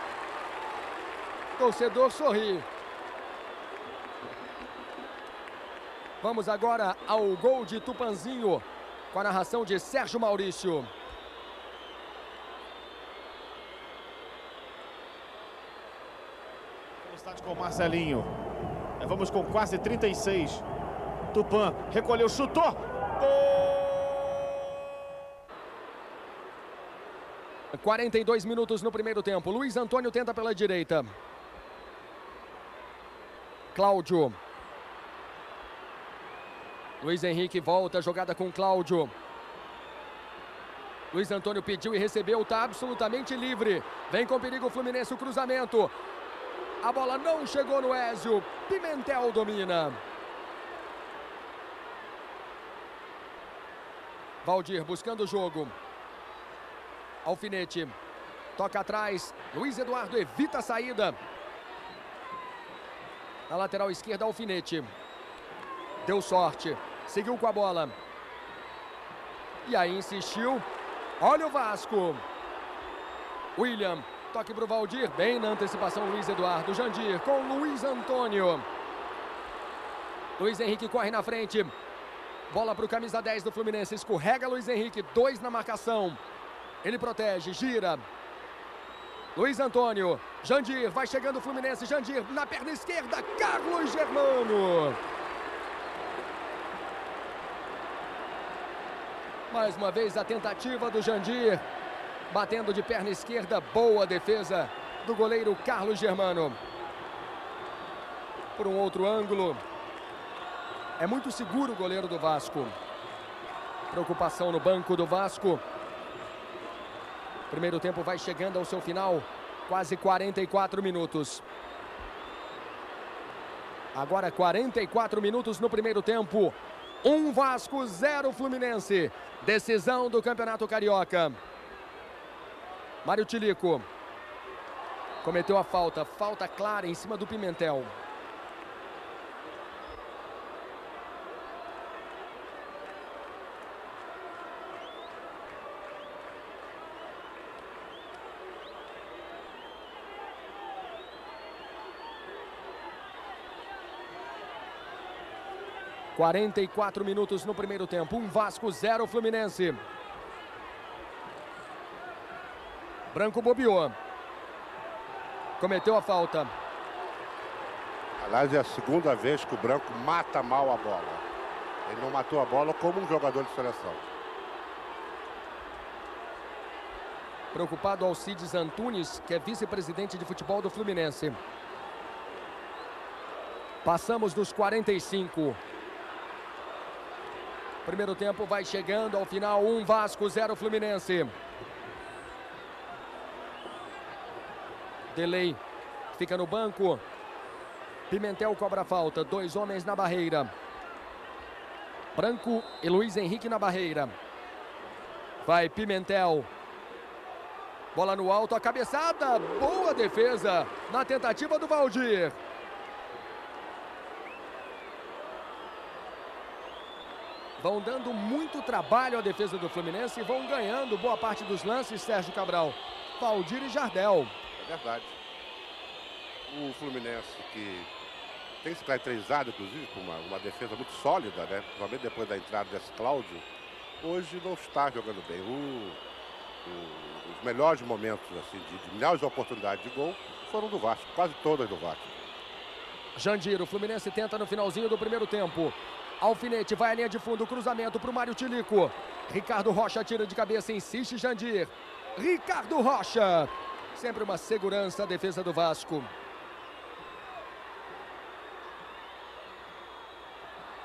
Torcedor sorri. Vamos agora ao gol de Tupanzinho, com a narração de Sérgio Maurício. Velocidade com Marcelinho. Vamos com quase 36. Tupan recolheu, chutou. Gol! 42 minutos no primeiro tempo. Luiz Antônio tenta pela direita. Cláudio. Luiz Henrique volta jogada com Cláudio. Luiz Antônio pediu e recebeu, está absolutamente livre. Vem com perigo o Fluminense, o cruzamento. A bola não chegou no Ézio. Pimentel domina. Valdir buscando o jogo. Alfinete. Toca atrás. Luiz Eduardo evita a saída. Na lateral esquerda, Alfinete. Deu sorte. Seguiu com a bola. E aí insistiu. Olha o Vasco. William. Toque para o Valdir. Bem na antecipação, Luiz Eduardo. Jandir com Luiz Antônio. Luiz Henrique corre na frente. Bola para o camisa 10 do Fluminense. Escorrega Luiz Henrique. Dois na marcação. Ele protege, gira. Luiz Antônio. Jandir. Vai chegando o Fluminense. Jandir na perna esquerda. Carlos Germano. Mais uma vez a tentativa do Jandir. Batendo de perna esquerda. Boa defesa do goleiro Carlos Germano. Por um outro ângulo. É muito seguro o goleiro do Vasco. Preocupação no banco do Vasco. Primeiro tempo vai chegando ao seu final. Quase 44 minutos. Agora 44 minutos no primeiro tempo. Um Vasco, zero Fluminense. Decisão do Campeonato Carioca. Mário Tilico. Cometeu a falta. Falta clara em cima do Pimentel. Quarenta e quatro minutos no primeiro tempo. Um Vasco, zero Fluminense. Branco bobeou. Cometeu a falta. Aliás, é a segunda vez que o Branco mata mal a bola. Ele não matou a bola como um jogador de seleção. Preocupado Alcides Antunes, que é vice-presidente de futebol do Fluminense. Passamos dos 45. Primeiro tempo vai chegando ao final, um Vasco, zero Fluminense. Delay fica no banco. Pimentel cobra falta. Dois homens na barreira. Branco e Luiz Henrique na barreira. Vai Pimentel. Bola no alto, a cabeçada. Boa defesa na tentativa do Valdir. Vão dando muito trabalho à defesa do Fluminense e vão ganhando boa parte dos lances, Sérgio Cabral. Valdir e Jardel. É verdade. O Fluminense que tem se caracterizado, inclusive, por uma, uma defesa muito sólida, né? Principalmente depois da entrada desse Cláudio, hoje não está jogando bem. O, o, os melhores momentos assim, de, de melhores oportunidades de gol foram do Vasco, quase todas do Vasco. Jandir, o Fluminense tenta no finalzinho do primeiro tempo. Alfinete vai à linha de fundo, cruzamento para o Mário Tilico. Ricardo Rocha tira de cabeça, insiste Jandir. Ricardo Rocha. Sempre uma segurança a defesa do Vasco.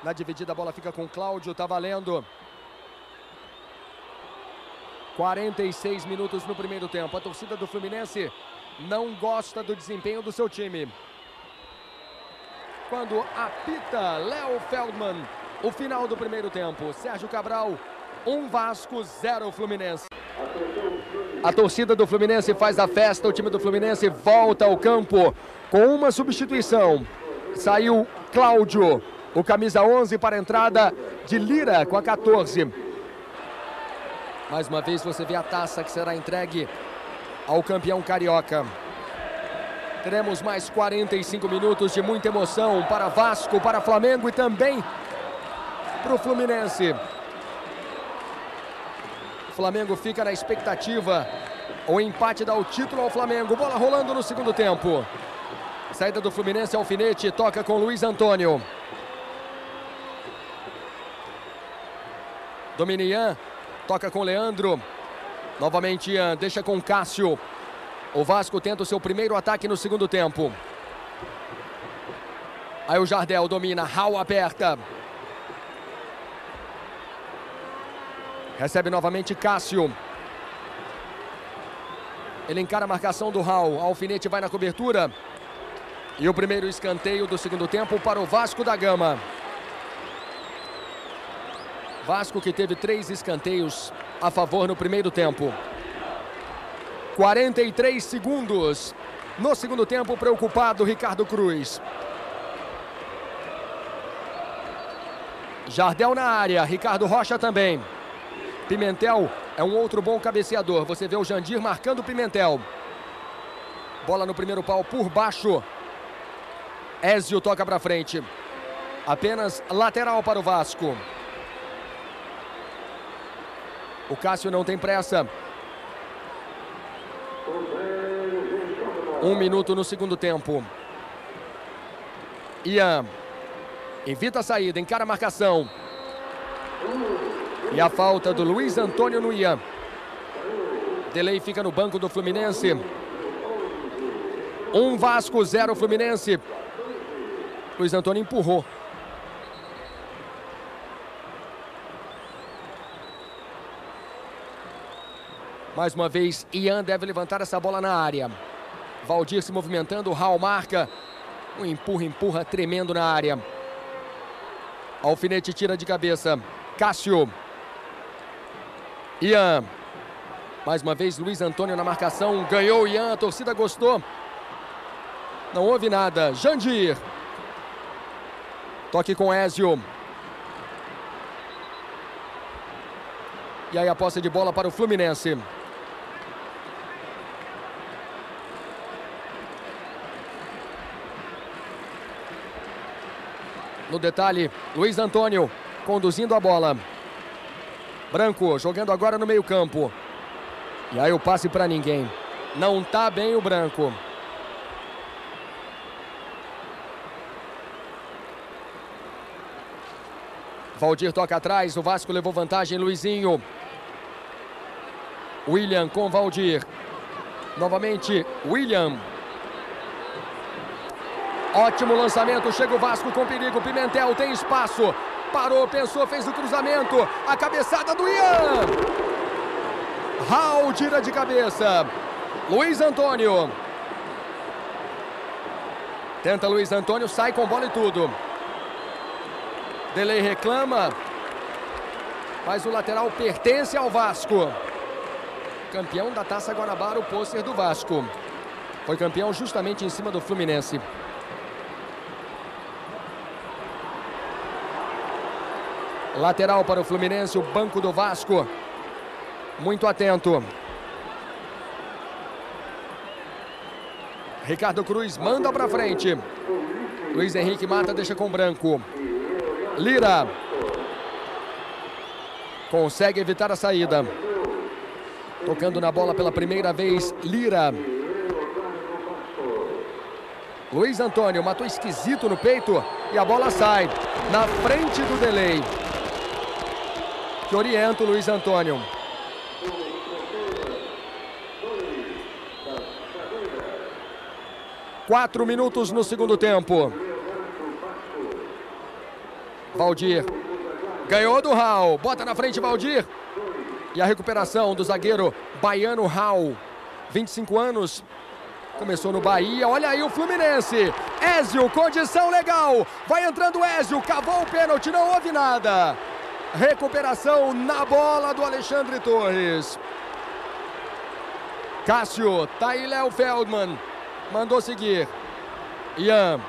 Na dividida a bola fica com Cláudio, tá valendo. 46 minutos no primeiro tempo. A torcida do Fluminense não gosta do desempenho do seu time. Quando apita Léo Feldman, o final do primeiro tempo. Sérgio Cabral, um Vasco, zero Fluminense. A torcida do Fluminense faz a festa, o time do Fluminense volta ao campo com uma substituição. Saiu Cláudio, o camisa 11 para a entrada de Lira com a 14. Mais uma vez você vê a taça que será entregue ao campeão carioca. Teremos mais 45 minutos de muita emoção para Vasco, para Flamengo e também para o Fluminense. O Flamengo fica na expectativa. O empate dá o título ao Flamengo. Bola rolando no segundo tempo. Saída do Fluminense, alfinete, toca com Luiz Antônio. Dominian, toca com Leandro. Novamente Ian, deixa com Cássio. O Vasco tenta o seu primeiro ataque no segundo tempo. Aí o Jardel domina, Raul aperta. Recebe novamente Cássio. Ele encara a marcação do Raul. Alfinete vai na cobertura. E o primeiro escanteio do segundo tempo para o Vasco da Gama. Vasco que teve três escanteios a favor no primeiro tempo. 43 segundos. No segundo tempo, preocupado Ricardo Cruz. Jardel na área, Ricardo Rocha também. Pimentel é um outro bom cabeceador. Você vê o Jandir marcando o Pimentel. Bola no primeiro pau por baixo. Ézio toca para frente. Apenas lateral para o Vasco. O Cássio não tem pressa. Um minuto no segundo tempo. Ian evita a saída, encara a marcação. E a falta do Luiz Antônio no Ian. Delay fica no banco do Fluminense. Um Vasco, zero Fluminense. Luiz Antônio empurrou. Mais uma vez, Ian deve levantar essa bola na área. Valdir se movimentando, Raul marca. Um empurra, empurra tremendo na área. Alfinete tira de cabeça. Cássio. Ian. Mais uma vez, Luiz Antônio na marcação. Ganhou Ian, a torcida gostou. Não houve nada. Jandir. Toque com Ézio. E aí a posse de bola para o Fluminense. No detalhe, Luiz Antônio conduzindo a bola. Branco jogando agora no meio-campo. E aí o passe para ninguém. Não tá bem o Branco. Valdir toca atrás, o Vasco levou vantagem, Luizinho. William com Valdir. Novamente, William. Ótimo lançamento, chega o Vasco com perigo. Pimentel tem espaço. Parou, pensou, fez o cruzamento. A cabeçada do Ian. Raul tira de cabeça. Luiz Antônio. Tenta Luiz Antônio, sai com bola e tudo. Delay reclama. Mas o lateral pertence ao Vasco. Campeão da Taça Guanabara, o pôster do Vasco. Foi campeão justamente em cima do Fluminense. Lateral para o Fluminense, o banco do Vasco. Muito atento. Ricardo Cruz manda para frente. Luiz Henrique mata, deixa com branco. Lira. Consegue evitar a saída. Tocando na bola pela primeira vez, Lira. Luiz Antônio matou esquisito no peito e a bola sai na frente do delay. Que orienta o Luiz Antônio. Quatro minutos no segundo tempo. Valdir. Ganhou do Raul. Bota na frente Valdir. E a recuperação do zagueiro baiano Raul. 25 anos. Começou no Bahia. Olha aí o Fluminense. Ézio, condição legal. Vai entrando Ézio. Cavou o pênalti. Não houve nada. Recuperação na bola do Alexandre Torres. Cássio. Tá aí Léo Feldman. Mandou seguir. Ian.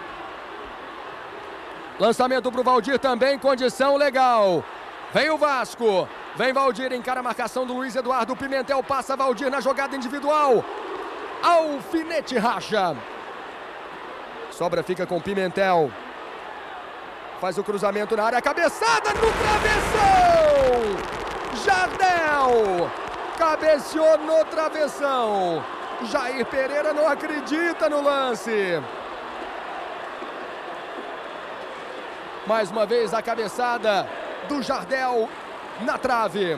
Lançamento para o Valdir também, condição legal. Vem o Vasco. Vem Valdir, encara a marcação do Luiz Eduardo Pimentel. Passa Valdir na jogada individual. Alfinete racha. Sobra fica com Pimentel. Faz o cruzamento na área. Cabeçada no travessão. Jardel. Cabeceou no travessão. Jair Pereira não acredita no lance. Mais uma vez a cabeçada do Jardel na trave.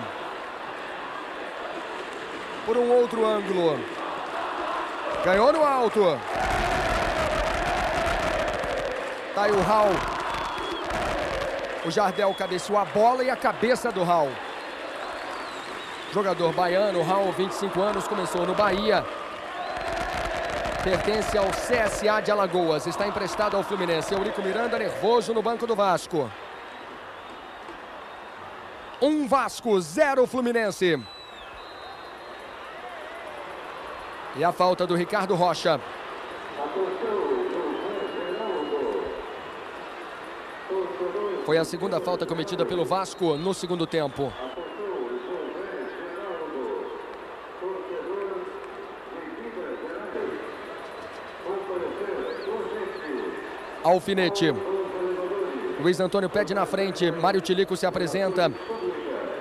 Por um outro ângulo. Ganhou no alto. Tá aí o Raul. O Jardel cabeceou a bola e a cabeça do Raul. Jogador baiano, Raul, 25 anos, começou no Bahia. Pertence ao CSA de Alagoas. Está emprestado ao Fluminense. Eurico Miranda nervoso no banco do Vasco. Um Vasco, zero Fluminense. E a falta do Ricardo Rocha. Foi a segunda falta cometida pelo Vasco no segundo tempo. Alfinete. Luiz Antônio pede na frente. Mário Tilico se apresenta.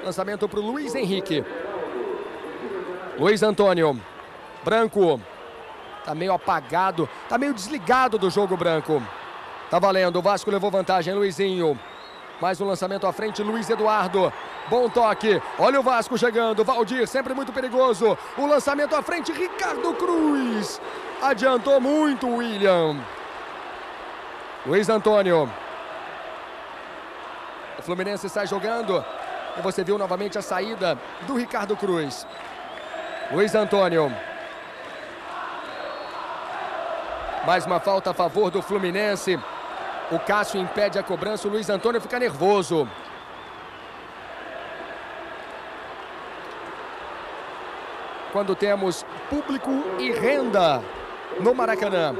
Lançamento para o Luiz Henrique. Luiz Antônio. Branco. Tá meio apagado. Tá meio desligado do jogo branco. Tá valendo. O Vasco levou vantagem. Luizinho. Mais um lançamento à frente. Luiz Eduardo. Bom toque. Olha o Vasco chegando. Valdir, sempre muito perigoso. O lançamento à frente. Ricardo Cruz. Adiantou muito William. Luiz Antônio. O Fluminense sai jogando. E você viu novamente a saída do Ricardo Cruz. Luiz Antônio. Mais uma falta a favor do Fluminense. O Cássio impede a cobrança. O Luiz Antônio fica nervoso. Quando temos público e renda no Maracanã.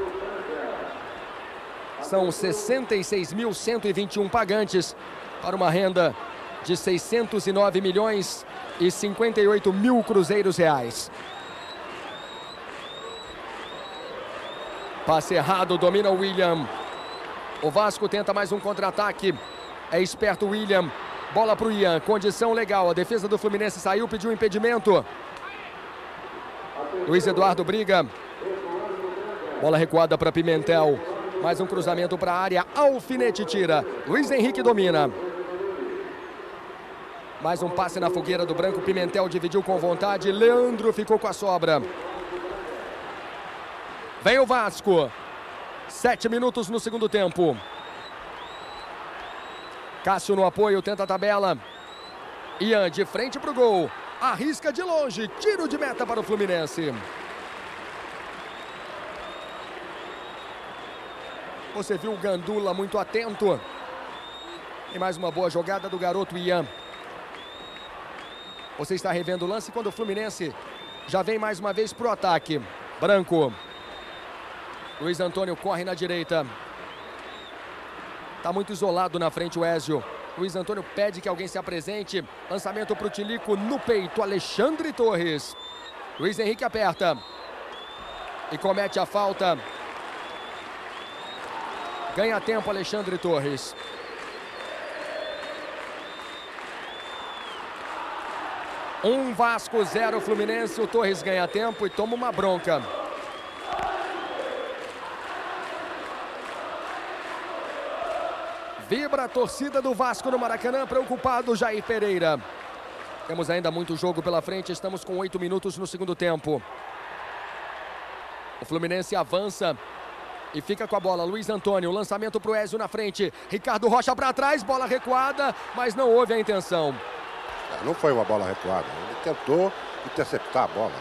São 66.121 pagantes para uma renda de 609 milhões e 58 mil cruzeiros reais. Passe errado, domina o William. O Vasco tenta mais um contra-ataque. É esperto o William. Bola para o Ian. Condição legal. A defesa do Fluminense saiu, pediu impedimento. Luiz Eduardo briga. Bola recuada para Pimentel. Mais um cruzamento para a área. Alfinete tira. Luiz Henrique domina. Mais um passe na fogueira do branco. Pimentel dividiu com vontade. Leandro ficou com a sobra. Vem o Vasco. Sete minutos no segundo tempo. Cássio no apoio, tenta a tabela. Ian de frente para o gol. Arrisca de longe. Tiro de meta para o Fluminense. Você viu o Gandula muito atento. E mais uma boa jogada do garoto Ian. Você está revendo o lance quando o Fluminense já vem mais uma vez para o ataque. Branco. Luiz Antônio corre na direita. Está muito isolado na frente o Ezio. Luiz Antônio pede que alguém se apresente. Lançamento para o Tilico no peito. Alexandre Torres. Luiz Henrique aperta. E comete a falta. Ganha tempo Alexandre Torres. Um Vasco, zero Fluminense. O Torres ganha tempo e toma uma bronca. Vibra a torcida do Vasco no Maracanã, preocupado Jair Pereira. Temos ainda muito jogo pela frente, estamos com oito minutos no segundo tempo. O Fluminense avança e fica com a bola. Luiz Antônio, lançamento para o Ezio na frente. Ricardo Rocha para trás, bola recuada, mas não houve a intenção. Não foi uma bola recuada, ele tentou interceptar a bola.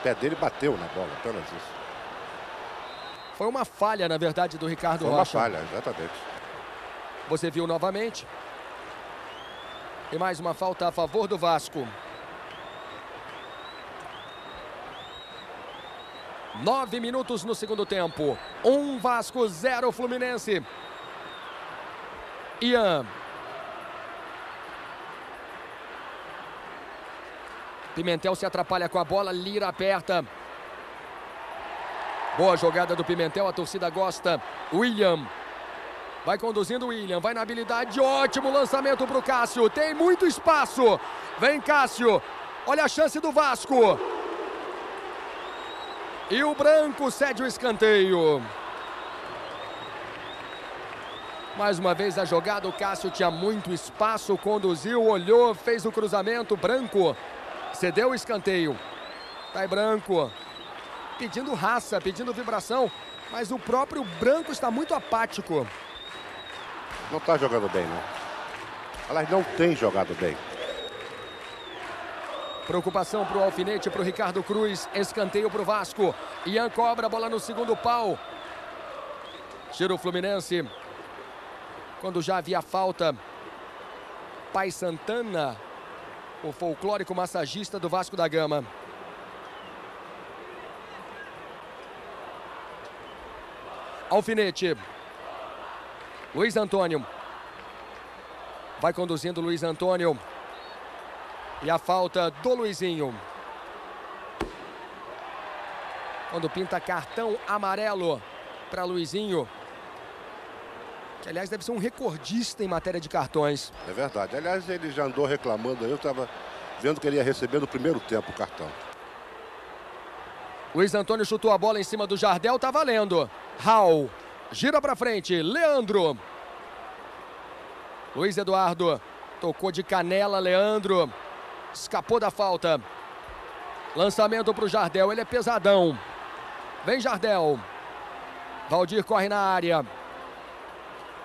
O pé dele bateu na bola, apenas isso. Foi uma falha, na verdade, do Ricardo Foi uma Rocha. falha, exatamente. Você viu novamente. E mais uma falta a favor do Vasco. Nove minutos no segundo tempo. Um Vasco, zero Fluminense. Ian. Pimentel se atrapalha com a bola, Lira aperta. Boa jogada do Pimentel, a torcida gosta. William. Vai conduzindo o William, vai na habilidade, ótimo lançamento para o Cássio, tem muito espaço. Vem Cássio, olha a chance do Vasco. E o Branco cede o escanteio. Mais uma vez a jogada, o Cássio tinha muito espaço, conduziu, olhou, fez o cruzamento, Branco cedeu o escanteio. Tá aí Branco, pedindo raça, pedindo vibração, mas o próprio Branco está muito apático. Não está jogando bem, não. Aliás, não tem jogado bem. Preocupação para o alfinete, para o Ricardo Cruz. Escanteio para o Vasco. Ian cobra a bola no segundo pau. Tira o Fluminense. Quando já havia falta. Pai Santana, o folclórico massagista do Vasco da Gama. Alfinete. Luiz Antônio. Vai conduzindo Luiz Antônio. E a falta do Luizinho. Quando pinta cartão amarelo para Luizinho. que aliás deve ser um recordista em matéria de cartões. É verdade. Aliás, ele já andou reclamando eu estava vendo que ele ia receber no primeiro tempo o cartão. Luiz Antônio chutou a bola em cima do Jardel, tá valendo. Raul, gira para frente, Leandro. Luiz Eduardo, tocou de canela, Leandro. Escapou da falta. Lançamento para o Jardel, ele é pesadão. Vem Jardel. Valdir corre na área.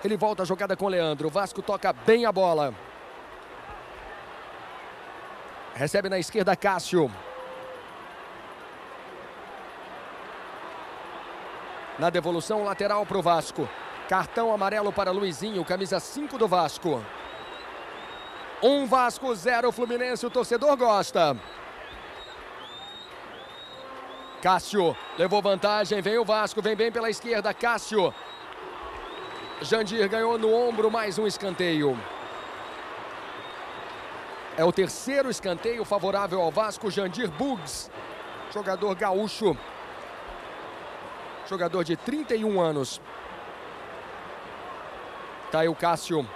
Ele volta a jogada com Leandro. O Vasco toca bem a bola. Recebe na esquerda Cássio. Na devolução lateral para o Vasco. Cartão amarelo para Luizinho, camisa 5 do Vasco. Um Vasco, zero Fluminense, o torcedor gosta. Cássio levou vantagem, vem o Vasco, vem bem pela esquerda, Cássio. Jandir ganhou no ombro mais um escanteio. É o terceiro escanteio favorável ao Vasco, Jandir Bugs, jogador gaúcho. Jogador de 31 anos. Tá aí o Cássio.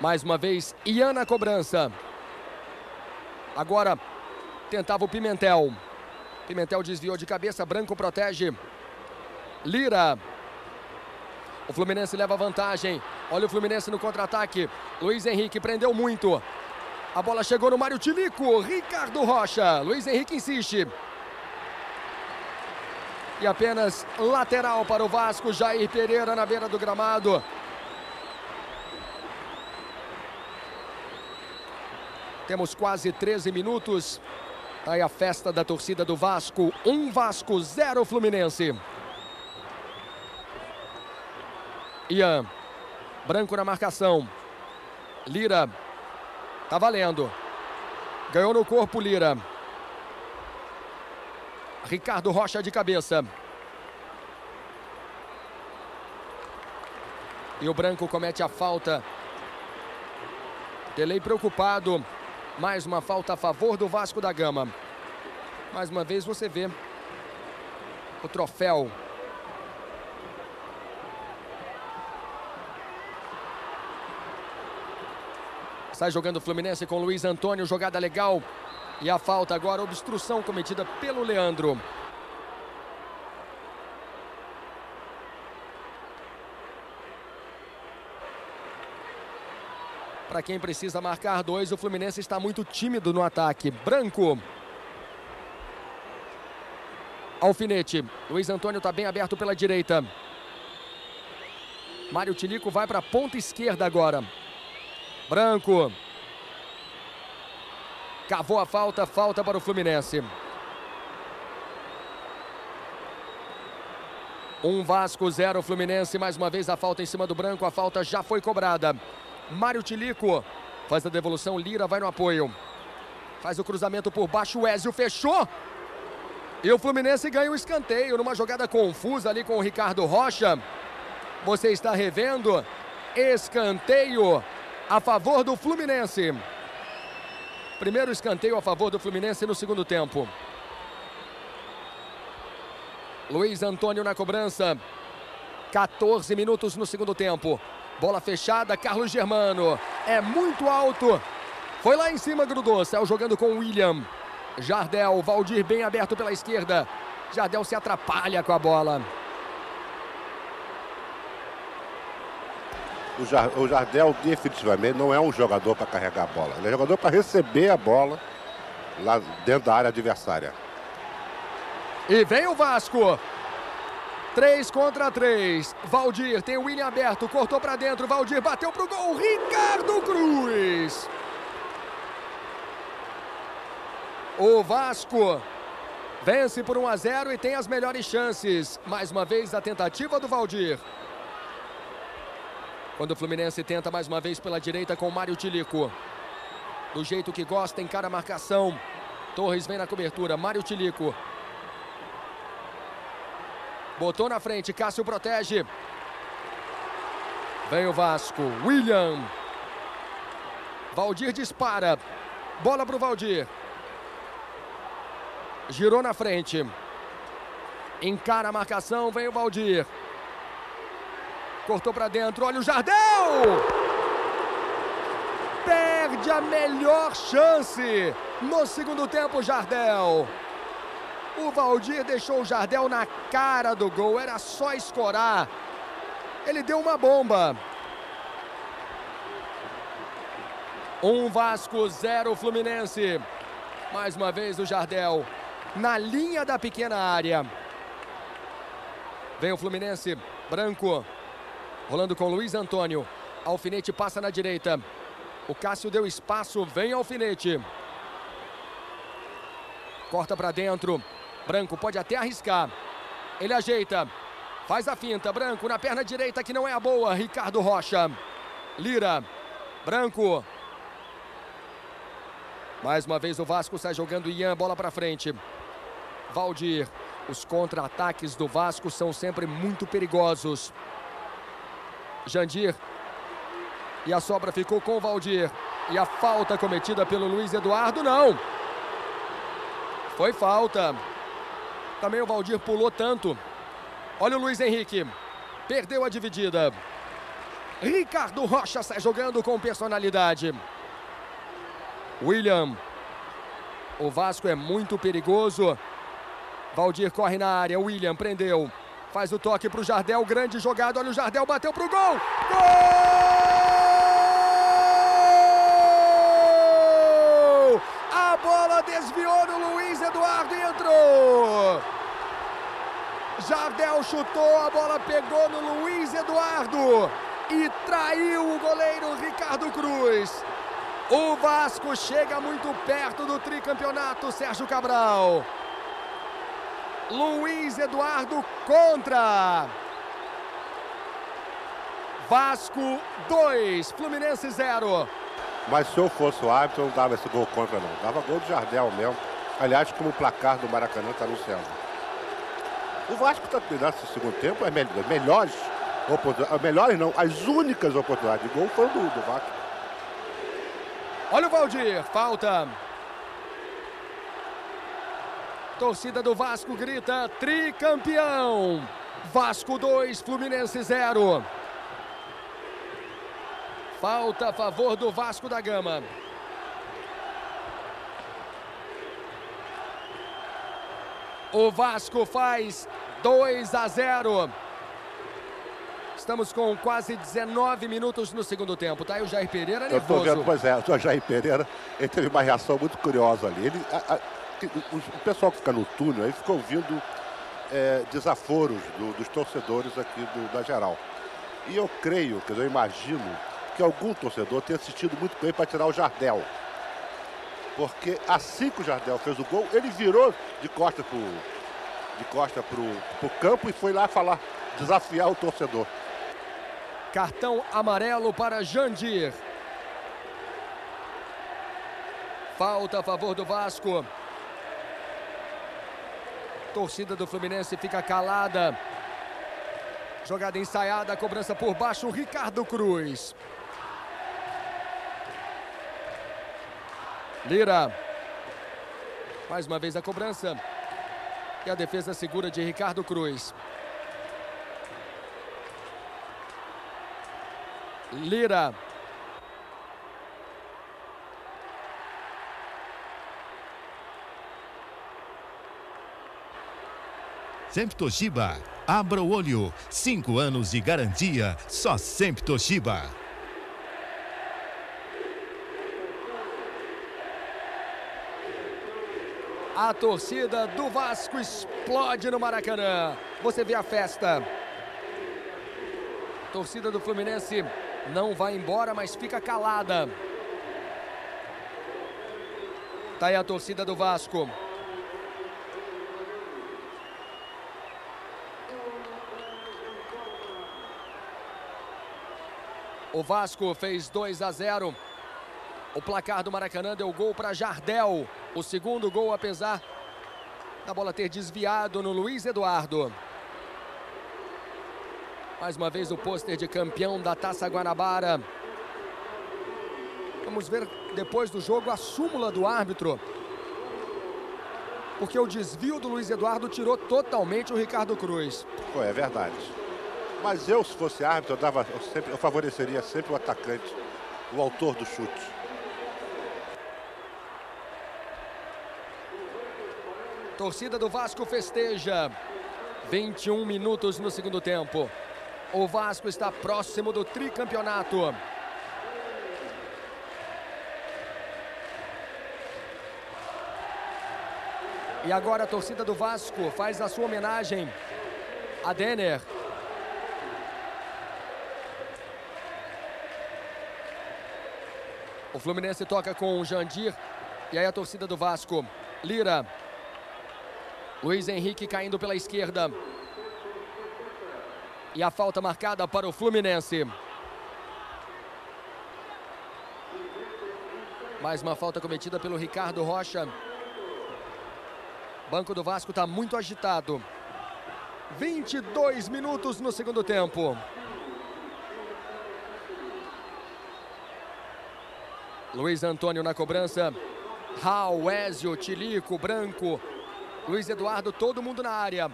Mais uma vez, Ian na cobrança. Agora tentava o Pimentel. Pimentel desviou de cabeça, Branco protege. Lira. O Fluminense leva vantagem. Olha o Fluminense no contra-ataque. Luiz Henrique prendeu muito. A bola chegou no Mário Tilico. Ricardo Rocha. Luiz Henrique insiste. E apenas lateral para o Vasco. Jair Pereira na beira do gramado. Temos quase 13 minutos. Tá aí a festa da torcida do Vasco. Um Vasco, zero Fluminense. Ian. Branco na marcação. Lira. Tá valendo. Ganhou no corpo Lira. Ricardo Rocha de cabeça. E o Branco comete a falta. Delei preocupado. Mais uma falta a favor do Vasco da Gama. Mais uma vez você vê o troféu. Sai jogando o Fluminense com Luiz Antônio, jogada legal. E a falta agora, obstrução cometida pelo Leandro. Para quem precisa marcar dois, o Fluminense está muito tímido no ataque. Branco. Alfinete. Luiz Antônio está bem aberto pela direita. Mário Tilico vai para a ponta esquerda agora. Branco. Cavou a falta, falta para o Fluminense. Um Vasco, zero Fluminense. Mais uma vez a falta em cima do Branco. A falta já foi cobrada. Mário Tilico faz a devolução, Lira vai no apoio. Faz o cruzamento por baixo, o Ezio fechou. E o Fluminense ganha o escanteio numa jogada confusa ali com o Ricardo Rocha. Você está revendo escanteio a favor do Fluminense. Primeiro escanteio a favor do Fluminense no segundo tempo. Luiz Antônio na cobrança. 14 minutos no segundo tempo. Bola fechada, Carlos Germano. É muito alto. Foi lá em cima, grudou. Saiu jogando com William. Jardel, Valdir bem aberto pela esquerda. Jardel se atrapalha com a bola. O Jardel definitivamente não é um jogador para carregar a bola. Ele é jogador para receber a bola lá dentro da área adversária. E vem o Vasco. 3 contra 3. Valdir tem o William aberto, cortou para dentro. Valdir bateu pro gol. Ricardo Cruz. O Vasco vence por 1 a 0 e tem as melhores chances. Mais uma vez a tentativa do Valdir. Quando o Fluminense tenta mais uma vez pela direita com Mário Tilico. Do jeito que gosta, encara a marcação. Torres vem na cobertura. Mário Tilico Botou na frente, Cássio protege. Vem o Vasco, William. Valdir dispara. Bola para o Valdir. Girou na frente. Encara a marcação, vem o Valdir. Cortou para dentro, olha o Jardel! Perde a melhor chance no segundo tempo, Jardel. O Valdir deixou o Jardel na cara do gol, era só escorar. Ele deu uma bomba. Um Vasco, zero Fluminense. Mais uma vez o Jardel na linha da pequena área. Vem o Fluminense, Branco. Rolando com Luiz Antônio. Alfinete passa na direita. O Cássio deu espaço, vem Alfinete. Corta para dentro. Branco pode até arriscar. Ele ajeita. Faz a finta. Branco na perna direita que não é a boa. Ricardo Rocha. Lira. Branco. Mais uma vez o Vasco sai jogando Ian, bola para frente. Valdir. Os contra-ataques do Vasco são sempre muito perigosos. Jandir. E a sobra ficou com o Valdir. E a falta cometida pelo Luiz Eduardo, não. Foi falta. Também o Valdir pulou tanto. Olha o Luiz Henrique. Perdeu a dividida. Ricardo Rocha sai jogando com personalidade. William. O Vasco é muito perigoso. Valdir corre na área. William prendeu. Faz o toque para o Jardel. Grande jogada. Olha o Jardel. Bateu para o gol. Gol! A bola desviou no Luiz Eduardo e entrou. Jardel chutou. A bola pegou no Luiz Eduardo. E traiu o goleiro Ricardo Cruz. O Vasco chega muito perto do tricampeonato, Sérgio Cabral. Luiz Eduardo contra. Vasco 2, Fluminense 0. Mas se eu fosse o árbitro, não dava esse gol contra, não. Dava gol de Jardel mesmo. Aliás, como o placar do Maracanã está anunciando. O Vasco está nesse segundo tempo, é melhor, melhores oportunidades. Melhores não, as únicas oportunidades de gol foram do, do Vasco. Olha o Valdir, falta. Torcida do Vasco grita tricampeão. Vasco 2, Fluminense 0. Falta a favor do Vasco da Gama. O Vasco faz 2 a 0. Estamos com quase 19 minutos no segundo tempo, tá? E o Jair Pereira nervoso. Eu tô vendo, pois é, o Jair Pereira, ele teve uma reação muito curiosa ali. Ele, a, a, o, o, pessoal que fica no túnel aí fica ouvindo é, desaforos do, dos torcedores aqui do, da geral. E eu creio, quer dizer, eu imagino que algum torcedor tenha assistido muito bem para tirar o Jardel. Porque assim que o Jardel fez o gol, ele virou de costa pro, de costa pro, pro campo e foi lá falar, desafiar o torcedor. Cartão amarelo para Jandir. Falta a favor do Vasco. Torcida do Fluminense fica calada. Jogada ensaiada, cobrança por baixo, Ricardo Cruz. Lira. Mais uma vez a cobrança. E a defesa segura de Ricardo Cruz. Lira. Sempre Toshiba. Abra o olho. Cinco anos de garantia. Só sempre Toshiba. A torcida do Vasco explode no Maracanã. Você vê a festa. torcida do Fluminense não vai embora, mas fica calada. Tá aí a torcida do Vasco. O Vasco fez 2 a 0. O placar do Maracanã deu gol para Jardel. O segundo gol, apesar da bola ter desviado no Luiz Eduardo. Mais uma vez o pôster de campeão da Taça Guanabara. Vamos ver depois do jogo a súmula do árbitro. porque o desvio do Luiz Eduardo tirou totalmente o Ricardo Cruz. É verdade. Mas eu, se fosse árbitro, eu, dava, eu, sempre, eu favoreceria sempre o atacante, o autor do chute. Torcida do Vasco festeja. 21 minutos no segundo tempo. O Vasco está próximo do tricampeonato. E agora a torcida do Vasco faz a sua homenagem a Denner. O Fluminense toca com o Jandir. E aí a torcida do Vasco. Lira. Luiz Henrique caindo pela esquerda. E a falta marcada para o Fluminense. Mais uma falta cometida pelo Ricardo Rocha. Banco do Vasco está muito agitado. 22 minutos no segundo tempo. Luiz Antônio na cobrança. Raul, Ézio, Tilico, Branco. Luiz Eduardo, todo mundo na área.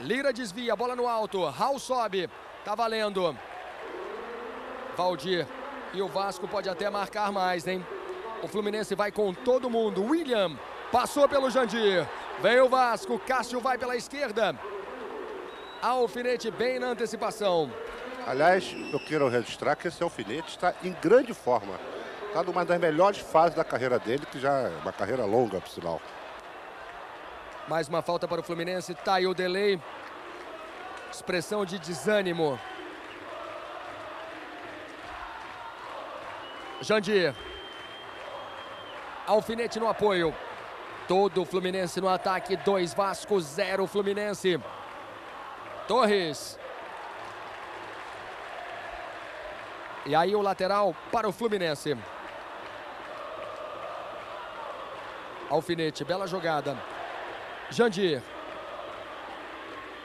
Lira desvia, bola no alto. Raul sobe. Tá valendo. Valdir. E o Vasco pode até marcar mais, hein? O Fluminense vai com todo mundo. William passou pelo Jandir. Vem o Vasco. Cássio vai pela esquerda. Alfinete bem na antecipação. Aliás, eu quero registrar que esse alfinete está em grande forma. Está numa das melhores fases da carreira dele, que já é uma carreira longa, por sinal. Mais uma falta para o Fluminense. Tá aí o delay. Expressão de desânimo. Jandir. Alfinete no apoio. Todo o Fluminense no ataque. Dois Vasco, zero Fluminense. Torres. E aí o lateral para o Fluminense. Alfinete, bela jogada. Jandir.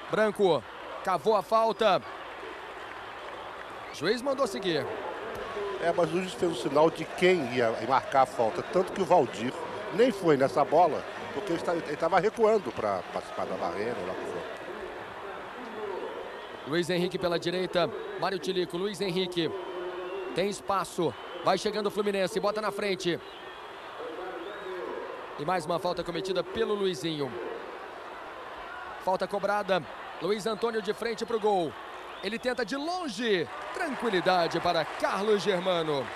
Branco. Cavou a falta. O juiz mandou seguir. É, mas o juiz fez o sinal de quem ia marcar a falta. Tanto que o Valdir nem foi nessa bola, porque ele estava recuando para participar da barreira. Lá. Luiz Henrique pela direita. Mário Tilico. Luiz Henrique. Tem espaço. Vai chegando o Fluminense. Bota na frente. E mais uma falta cometida pelo Luizinho. Falta cobrada. Luiz Antônio de frente para o gol. Ele tenta de longe. Tranquilidade para Carlos Germano.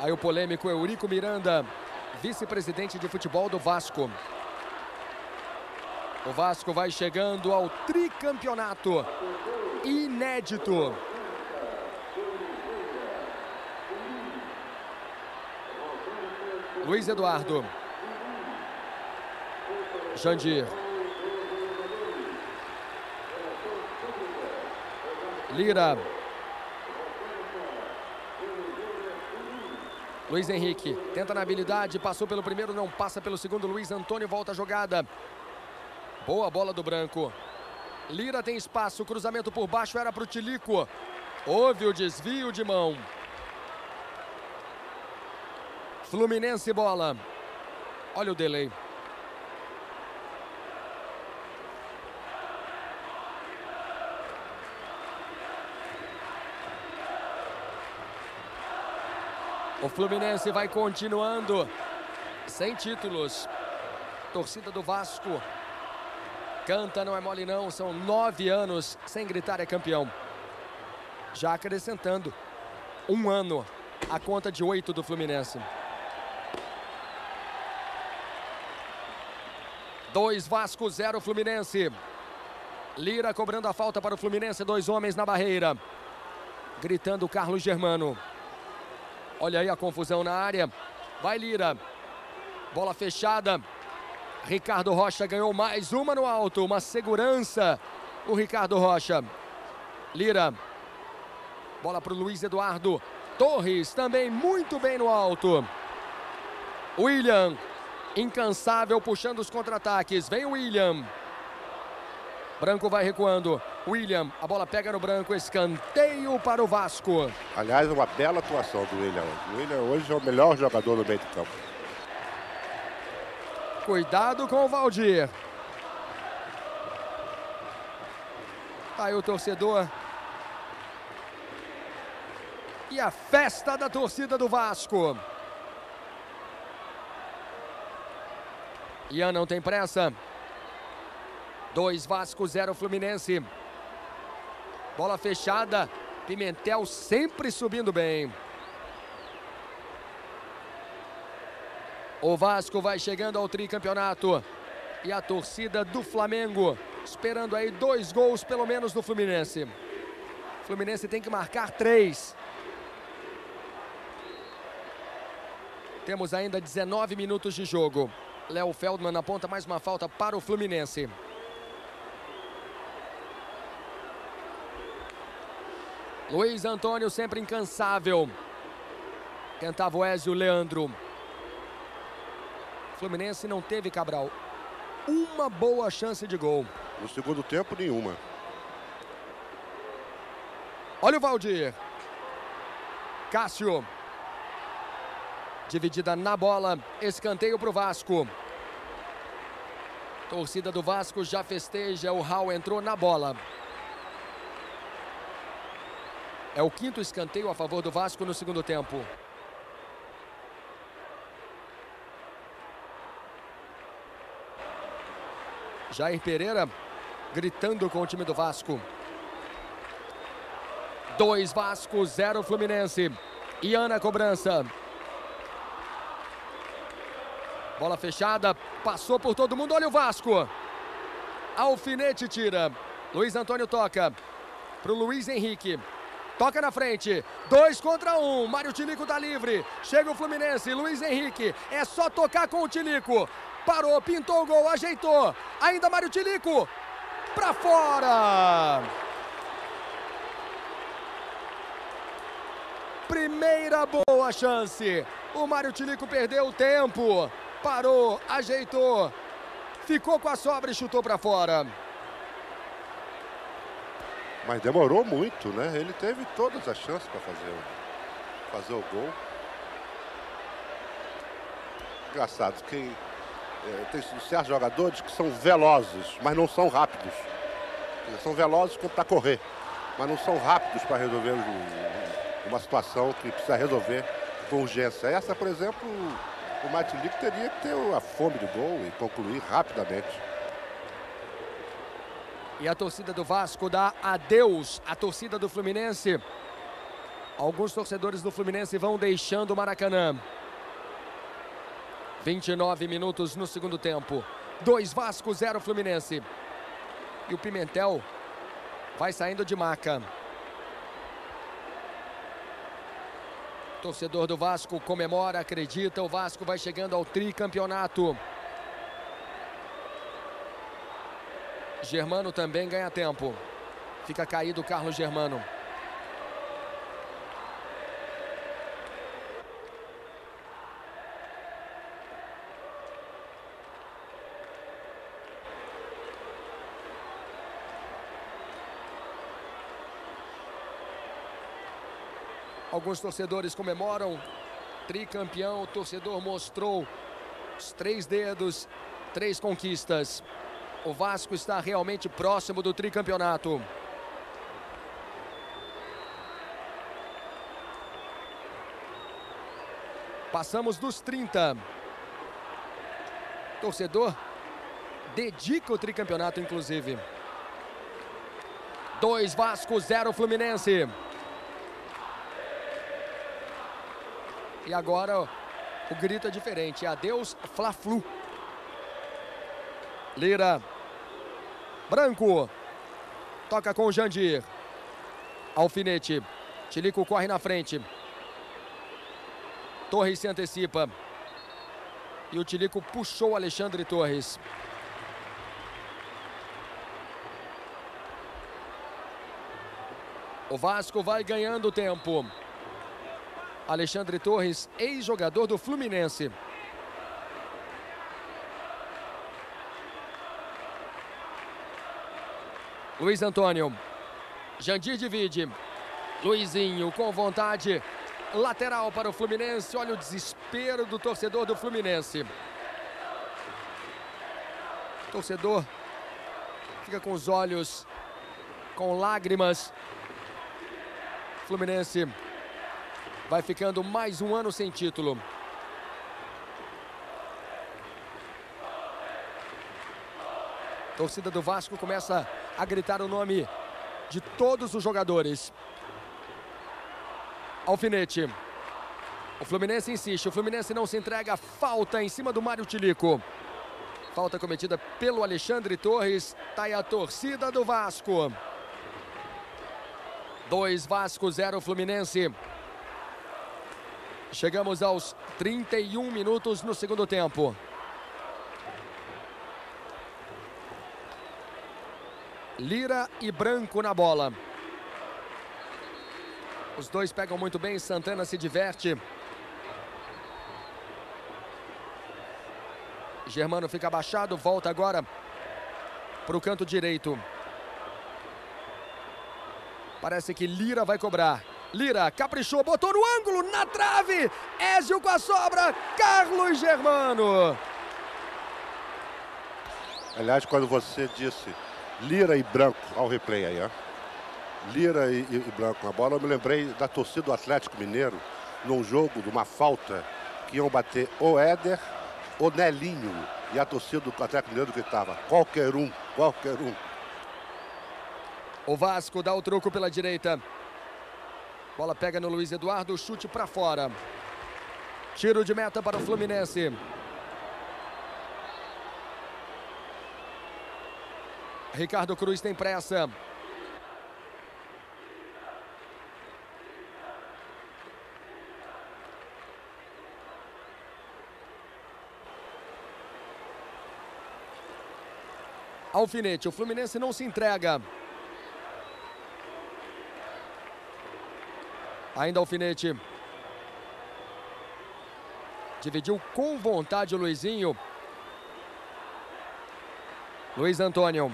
Aí o polêmico Eurico Miranda, vice-presidente de futebol do Vasco. O Vasco vai chegando ao tricampeonato inédito. Luiz Eduardo. Jandir. Lira. Luiz Henrique tenta na habilidade, passou pelo primeiro, não passa pelo segundo. Luiz Antônio volta a jogada. Boa bola do branco. Lira tem espaço, cruzamento por baixo era para o Tilico. Houve o desvio de mão. Fluminense bola. Olha o delay. O Fluminense vai continuando sem títulos. Torcida do Vasco canta, não é mole não. São nove anos sem gritar é campeão. Já acrescentando um ano a conta de oito do Fluminense. Dois Vasco, zero Fluminense. Lira cobrando a falta para o Fluminense, dois homens na barreira. Gritando Carlos Germano. Olha aí a confusão na área. Vai Lira. Bola fechada. Ricardo Rocha ganhou mais uma no alto. Uma segurança. O Ricardo Rocha. Lira. Bola para o Luiz Eduardo. Torres também muito bem no alto. William. Incansável puxando os contra-ataques. Vem o William. Branco vai recuando. William, a bola pega no branco, escanteio para o Vasco. Aliás, uma bela atuação do William. O William hoje é o melhor jogador no meio de campo. Cuidado com o Valdir. Tá aí o torcedor. E a festa da torcida do Vasco. Ian não tem pressa. Dois Vasco, zero Fluminense. Bola fechada. Pimentel sempre subindo bem. O Vasco vai chegando ao tricampeonato. E a torcida do Flamengo esperando aí dois gols pelo menos do Fluminense. Fluminense tem que marcar três. Temos ainda 19 minutos de jogo. Léo Feldman aponta mais uma falta para o Fluminense. Luiz Antônio sempre incansável. Tentava o Ezio Leandro. Fluminense não teve Cabral. Uma boa chance de gol. No segundo tempo, nenhuma. Olha o Valdir. Cássio. Dividida na bola. Escanteio para o Vasco. Torcida do Vasco já festeja. O Raul entrou na bola. É o quinto escanteio a favor do Vasco no segundo tempo. Jair Pereira gritando com o time do Vasco. Dois Vasco, zero Fluminense. Ian na cobrança. Bola fechada, passou por todo mundo. Olha o Vasco. Alfinete tira. Luiz Antônio toca para o Luiz Henrique. Toca na frente. Dois contra um. Mário Tilico tá livre. Chega o Fluminense. Luiz Henrique. É só tocar com o Tilico. Parou, pintou o gol, ajeitou. Ainda Mário Tilico. Pra fora. Primeira boa chance. O Mário Tilico perdeu o tempo. Parou, ajeitou. Ficou com a sobra e chutou para fora. Mas demorou muito, né? Ele teve todas as chances para fazer, fazer o gol. Engraçado, quem, é, tem certos jogadores que são velozes, mas não são rápidos. São velozes para correr, mas não são rápidos para resolver uma situação que precisa resolver com urgência. Essa, por exemplo, o Matilic teria que ter a fome de gol e concluir rapidamente. E a torcida do Vasco dá adeus à torcida do Fluminense. Alguns torcedores do Fluminense vão deixando o Maracanã. 29 minutos no segundo tempo. 2 Vasco, 0 Fluminense. E o Pimentel vai saindo de maca. Torcedor do Vasco comemora, acredita. O Vasco vai chegando ao tricampeonato. Germano também ganha tempo. Fica caído o Carlos Germano. Alguns torcedores comemoram. Tricampeão, o torcedor mostrou os três dedos, três conquistas. O Vasco está realmente próximo do tricampeonato. Passamos dos 30. Torcedor dedica o tricampeonato, inclusive. Dois Vasco, zero Fluminense. E agora o grito é diferente. Adeus, Fla-Flu. Lira Branco. Toca com o Jandir. Alfinete. Tilico corre na frente. Torres se antecipa. E o Tilico puxou Alexandre Torres. O Vasco vai ganhando tempo. Alexandre Torres, ex-jogador do Fluminense. Luiz Antônio. Jandir divide. Luizinho com vontade. Lateral para o Fluminense. Olha o desespero do torcedor do Fluminense. torcedor fica com os olhos com lágrimas. Fluminense vai ficando mais um ano sem título. torcida do Vasco começa a gritar o nome de todos os jogadores. Alfinete. O Fluminense insiste, o Fluminense não se entrega. Falta em cima do Mário Tilico. Falta cometida pelo Alexandre Torres. Tá aí a torcida do Vasco. 2 Vasco, 0 Fluminense. Chegamos aos 31 minutos no segundo tempo. Lira e Branco na bola. Os dois pegam muito bem, Santana se diverte. Germano fica abaixado, volta agora para o canto direito. Parece que Lira vai cobrar. Lira caprichou, botou no ângulo, na trave. Ézio com a sobra, Carlos Germano. Aliás, quando você disse Lira e Branco, ao replay aí, ó. Lira e, e, Branco na bola, eu me lembrei da torcida do Atlético Mineiro num jogo de uma falta que iam bater o Éder, o Nelinho. E a torcida do Atlético Mineiro gritava, qualquer um, qualquer um. O Vasco dá o troco pela direita. Bola pega no Luiz Eduardo, chute para fora. Tiro de meta para o Fluminense. Ricardo Cruz tem pressa. Alfinete, o Fluminense não se entrega. Ainda Alfinete. Dividiu com vontade o Luizinho. Luiz Antônio.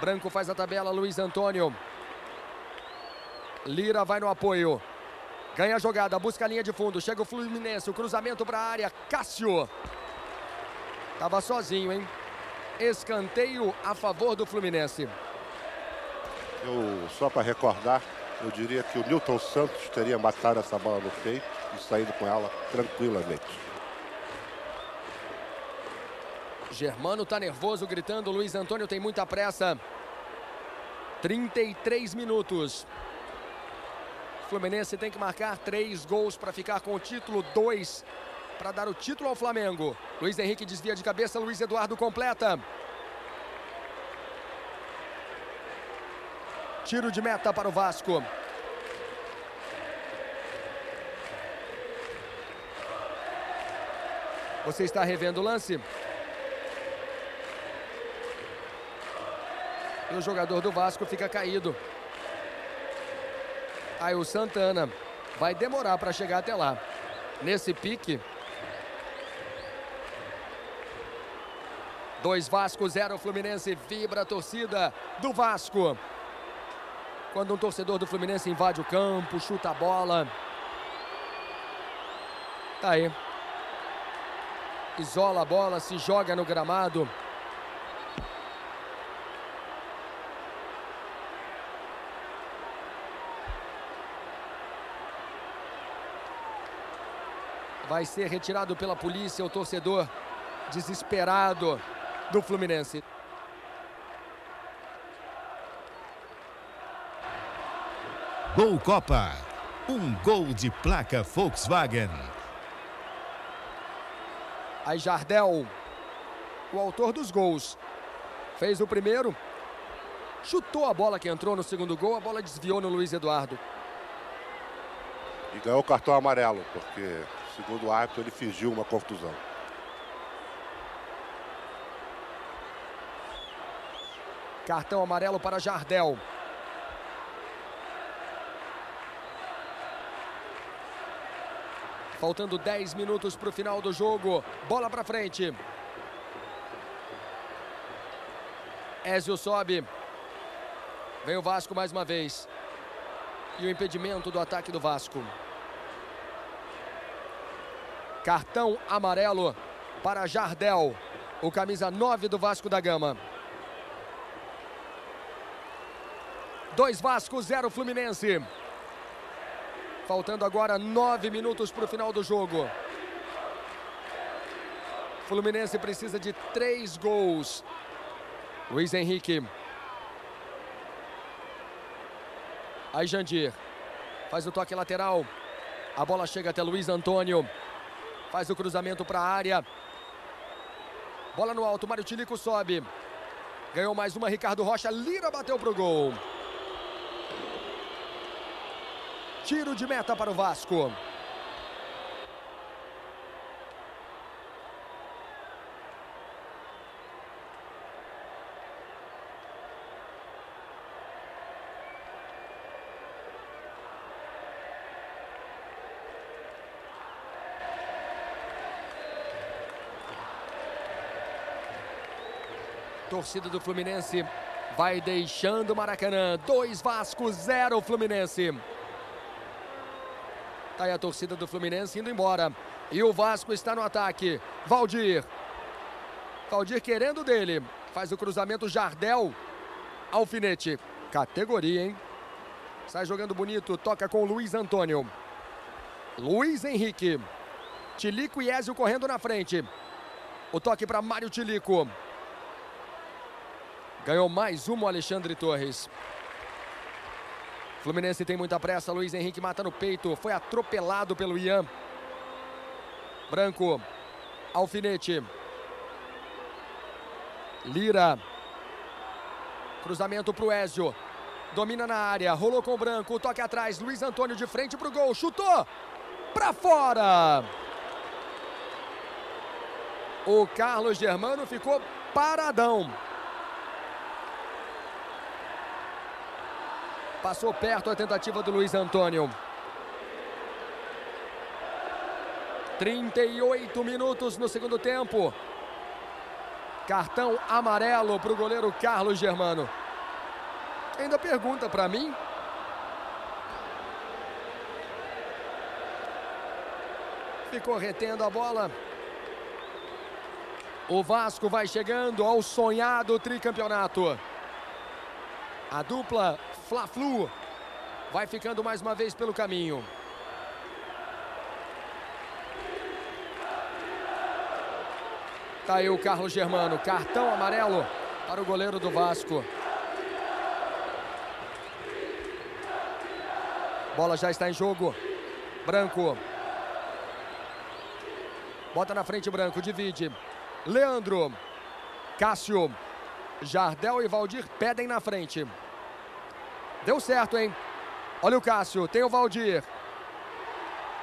Branco faz a tabela, Luiz Antônio. Lira vai no apoio. Ganha a jogada, busca a linha de fundo. Chega o Fluminense, o cruzamento para a área. Cássio. Tava sozinho, hein? Escanteio a favor do Fluminense. Eu, só para recordar, eu diria que o Newton Santos teria matado essa bola no peito e saído com ela tranquilamente. Germano tá nervoso, gritando. Luiz Antônio tem muita pressa. 33 minutos. Fluminense tem que marcar três gols para ficar com o título, dois para dar o título ao Flamengo. Luiz Henrique desvia de cabeça, Luiz Eduardo completa. Tiro de meta para o Vasco. Você está revendo o lance? E o jogador do Vasco fica caído. Aí o Santana vai demorar para chegar até lá. Nesse pique. Dois Vasco, zero Fluminense. Vibra a torcida do Vasco. Quando um torcedor do Fluminense invade o campo, chuta a bola. Tá aí. Isola a bola, se joga no gramado. vai ser retirado pela polícia o torcedor desesperado do Fluminense. Gol Copa. Um gol de placa Volkswagen. Aí Jardel, o autor dos gols, fez o primeiro, chutou a bola que entrou no segundo gol, a bola desviou no Luiz Eduardo. E ganhou o cartão amarelo, porque Segundo o árbitro, ele fingiu uma contusão. Cartão amarelo para Jardel. Faltando 10 minutos para o final do jogo. Bola para frente. Ézio sobe. Vem o Vasco mais uma vez. E o impedimento do ataque do Vasco. Cartão amarelo para Jardel, o camisa 9 do Vasco da Gama. Dois Vasco, zero Fluminense. Faltando agora nove minutos para o final do jogo. Fluminense precisa de três gols. Luiz Henrique. Aí Jandir. Faz o toque lateral. A bola chega até Luiz Antônio. Faz o cruzamento para a área. Bola no alto, Mário Tilico sobe. Ganhou mais uma, Ricardo Rocha. Lira bateu pro gol. Tiro de meta para o Vasco. Torcida do Fluminense vai deixando o Maracanã. Dois Vasco, zero Fluminense. Tá aí a torcida do Fluminense indo embora. E o Vasco está no ataque. Valdir. Valdir querendo dele. Faz o cruzamento Jardel. Alfinete. Categoria, hein? Sai jogando bonito. Toca com o Luiz Antônio. Luiz Henrique. Tilico e Ezio correndo na frente. O toque para Mário Tilico. Ganhou mais uma o Alexandre Torres. Fluminense tem muita pressa. Luiz Henrique mata no peito. Foi atropelado pelo Ian. Branco. Alfinete. Lira. Cruzamento para o Ezio. Domina na área. Rolou com o Branco. Toque atrás. Luiz Antônio de frente para o gol. Chutou. Para fora. O Carlos Germano ficou paradão. Passou perto a tentativa do Luiz Antônio. 38 minutos no segundo tempo. Cartão amarelo para o goleiro Carlos Germano. Ainda pergunta para mim. Ficou retendo a bola. O Vasco vai chegando ao sonhado tricampeonato. A dupla Fla-Flu vai ficando mais uma vez pelo caminho. Tá aí o Carlos Germano, cartão amarelo para o goleiro do Vasco. Bola já está em jogo. Branco. Bota na frente Branco, divide. Leandro. Cássio. Jardel e Valdir pedem na frente. Deu certo, hein? Olha o Cássio, tem o Valdir.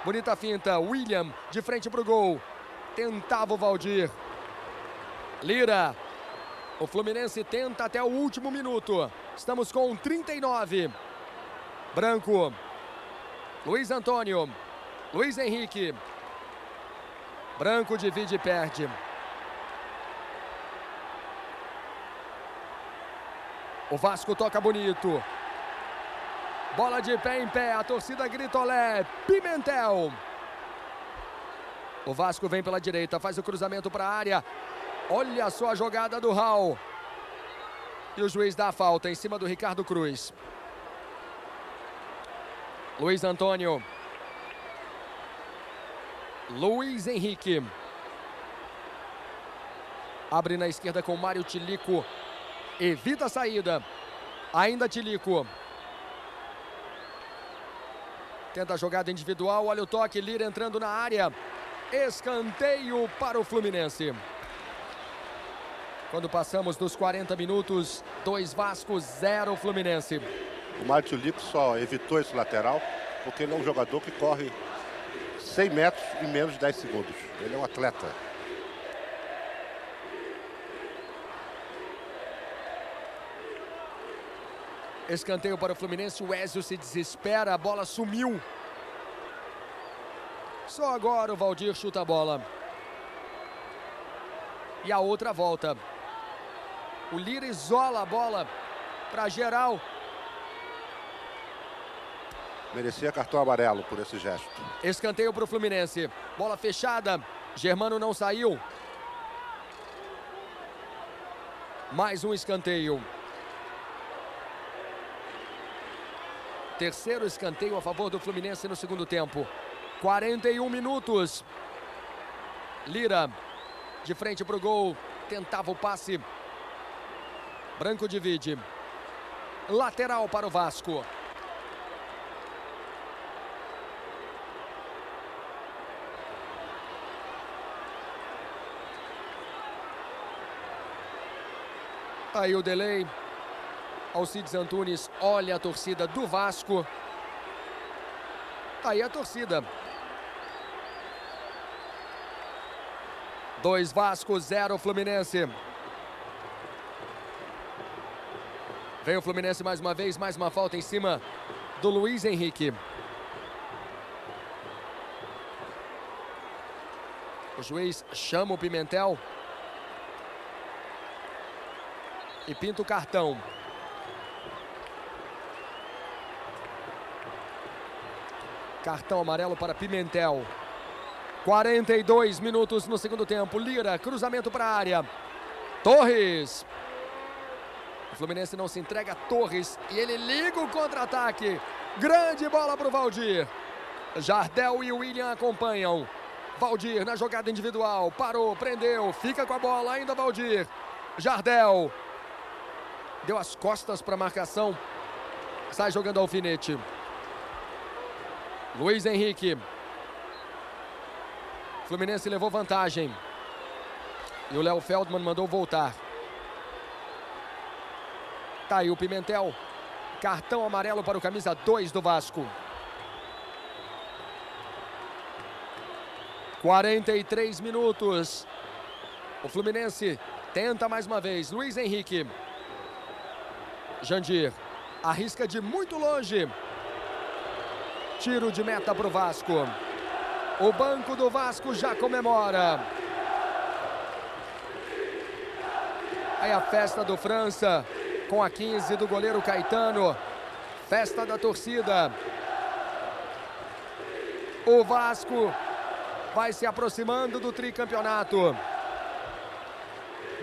Bonita finta, William de frente para o gol. Tentava o Valdir. Lira. O Fluminense tenta até o último minuto. Estamos com 39. Branco. Luiz Antônio. Luiz Henrique. Branco divide e perde. O Vasco toca bonito. Bola de pé em pé, a torcida grita olé, Pimentel. O Vasco vem pela direita, faz o cruzamento para a área. Olha só a jogada do Raul. E o juiz dá a falta em cima do Ricardo Cruz. Luiz Antônio. Luiz Henrique. Abre na esquerda com Mário Tilico. Evita a saída. Ainda Tilico. Tenta a jogada individual, olha o toque, Lira entrando na área. Escanteio para o Fluminense. Quando passamos dos 40 minutos, 2 Vasco, 0 Fluminense. O Márcio Lico só evitou esse lateral porque ele é um jogador que corre 100 metros em menos de 10 segundos. Ele é um atleta. Escanteio para o Fluminense, o Ezio se desespera, a bola sumiu. Só agora o Valdir chuta a bola. E a outra volta. O Lira isola a bola para geral. Merecia cartão amarelo por esse gesto. Escanteio para o Fluminense. Bola fechada. Germano não saiu. Mais um escanteio. Terceiro escanteio a favor do Fluminense no segundo tempo. 41 minutos. Lira de frente para o gol. Tentava o passe. Branco divide. Lateral para o Vasco. Aí o delay. Alcides Antunes olha a torcida do Vasco. Aí a torcida. Dois Vasco, zero Fluminense. Vem o Fluminense mais uma vez, mais uma falta em cima do Luiz Henrique. O juiz chama o Pimentel. E pinta o cartão. Cartão amarelo para Pimentel. 42 minutos no segundo tempo. Lira, cruzamento para a área. Torres. O Fluminense não se entrega a Torres e ele liga o contra-ataque. Grande bola para o Valdir. Jardel e William acompanham. Valdir na jogada individual. Parou, prendeu, fica com a bola ainda Valdir. Jardel. Deu as costas para a marcação. Sai jogando alfinete. Luiz Henrique. Fluminense levou vantagem. E o Léo Feldman mandou voltar. Tá aí o Pimentel. Cartão amarelo para o camisa 2 do Vasco. 43 minutos. O Fluminense tenta mais uma vez. Luiz Henrique. Jandir arrisca de muito longe. Tiro de meta para o Vasco. O banco do Vasco já comemora. Aí a festa do França com a 15 do goleiro Caetano. Festa da torcida. O Vasco vai se aproximando do tricampeonato.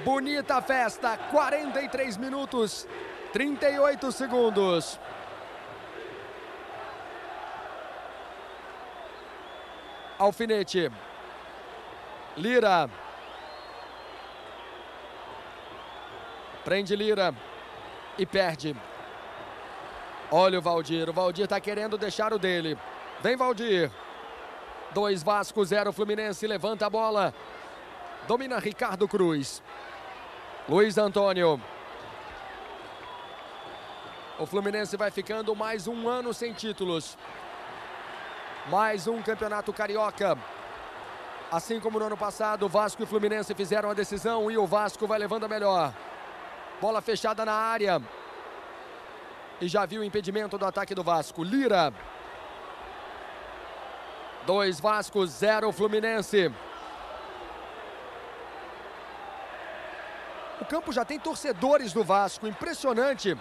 Bonita festa, 43 minutos, 38 segundos. Alfinete. Lira. Prende Lira. E perde. Olha o Valdir. O Valdir está querendo deixar o dele. Vem Valdir. Dois Vasco, zero Fluminense. Levanta a bola. Domina Ricardo Cruz. Luiz Antônio. O Fluminense vai ficando mais um ano sem títulos. Mais um campeonato carioca. Assim como no ano passado, Vasco e Fluminense fizeram a decisão e o Vasco vai levando a melhor. Bola fechada na área. E já viu o impedimento do ataque do Vasco. Lira. Dois Vasco, zero Fluminense. O campo já tem torcedores do Vasco, impressionante.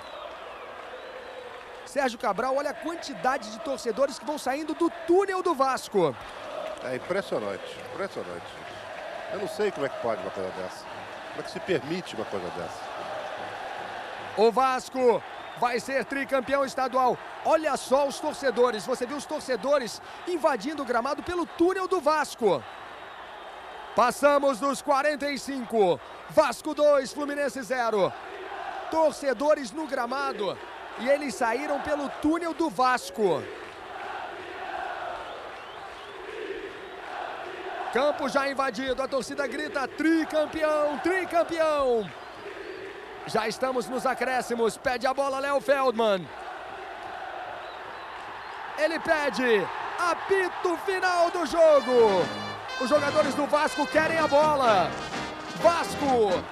Sérgio Cabral, olha a quantidade de torcedores que vão saindo do túnel do Vasco. É impressionante, impressionante. Eu não sei como é que pode uma coisa dessa. Como é que se permite uma coisa dessa? O Vasco vai ser tricampeão estadual. Olha só os torcedores. Você viu os torcedores invadindo o gramado pelo túnel do Vasco. Passamos dos 45. Vasco 2, Fluminense 0. Torcedores no gramado. E eles saíram pelo túnel do Vasco. Campo já invadido, a torcida grita tricampeão, tricampeão. Já estamos nos acréscimos, pede a bola Léo Feldman. Ele pede apito final do jogo. Os jogadores do Vasco querem a bola. Vasco,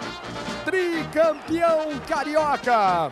tricampeão carioca.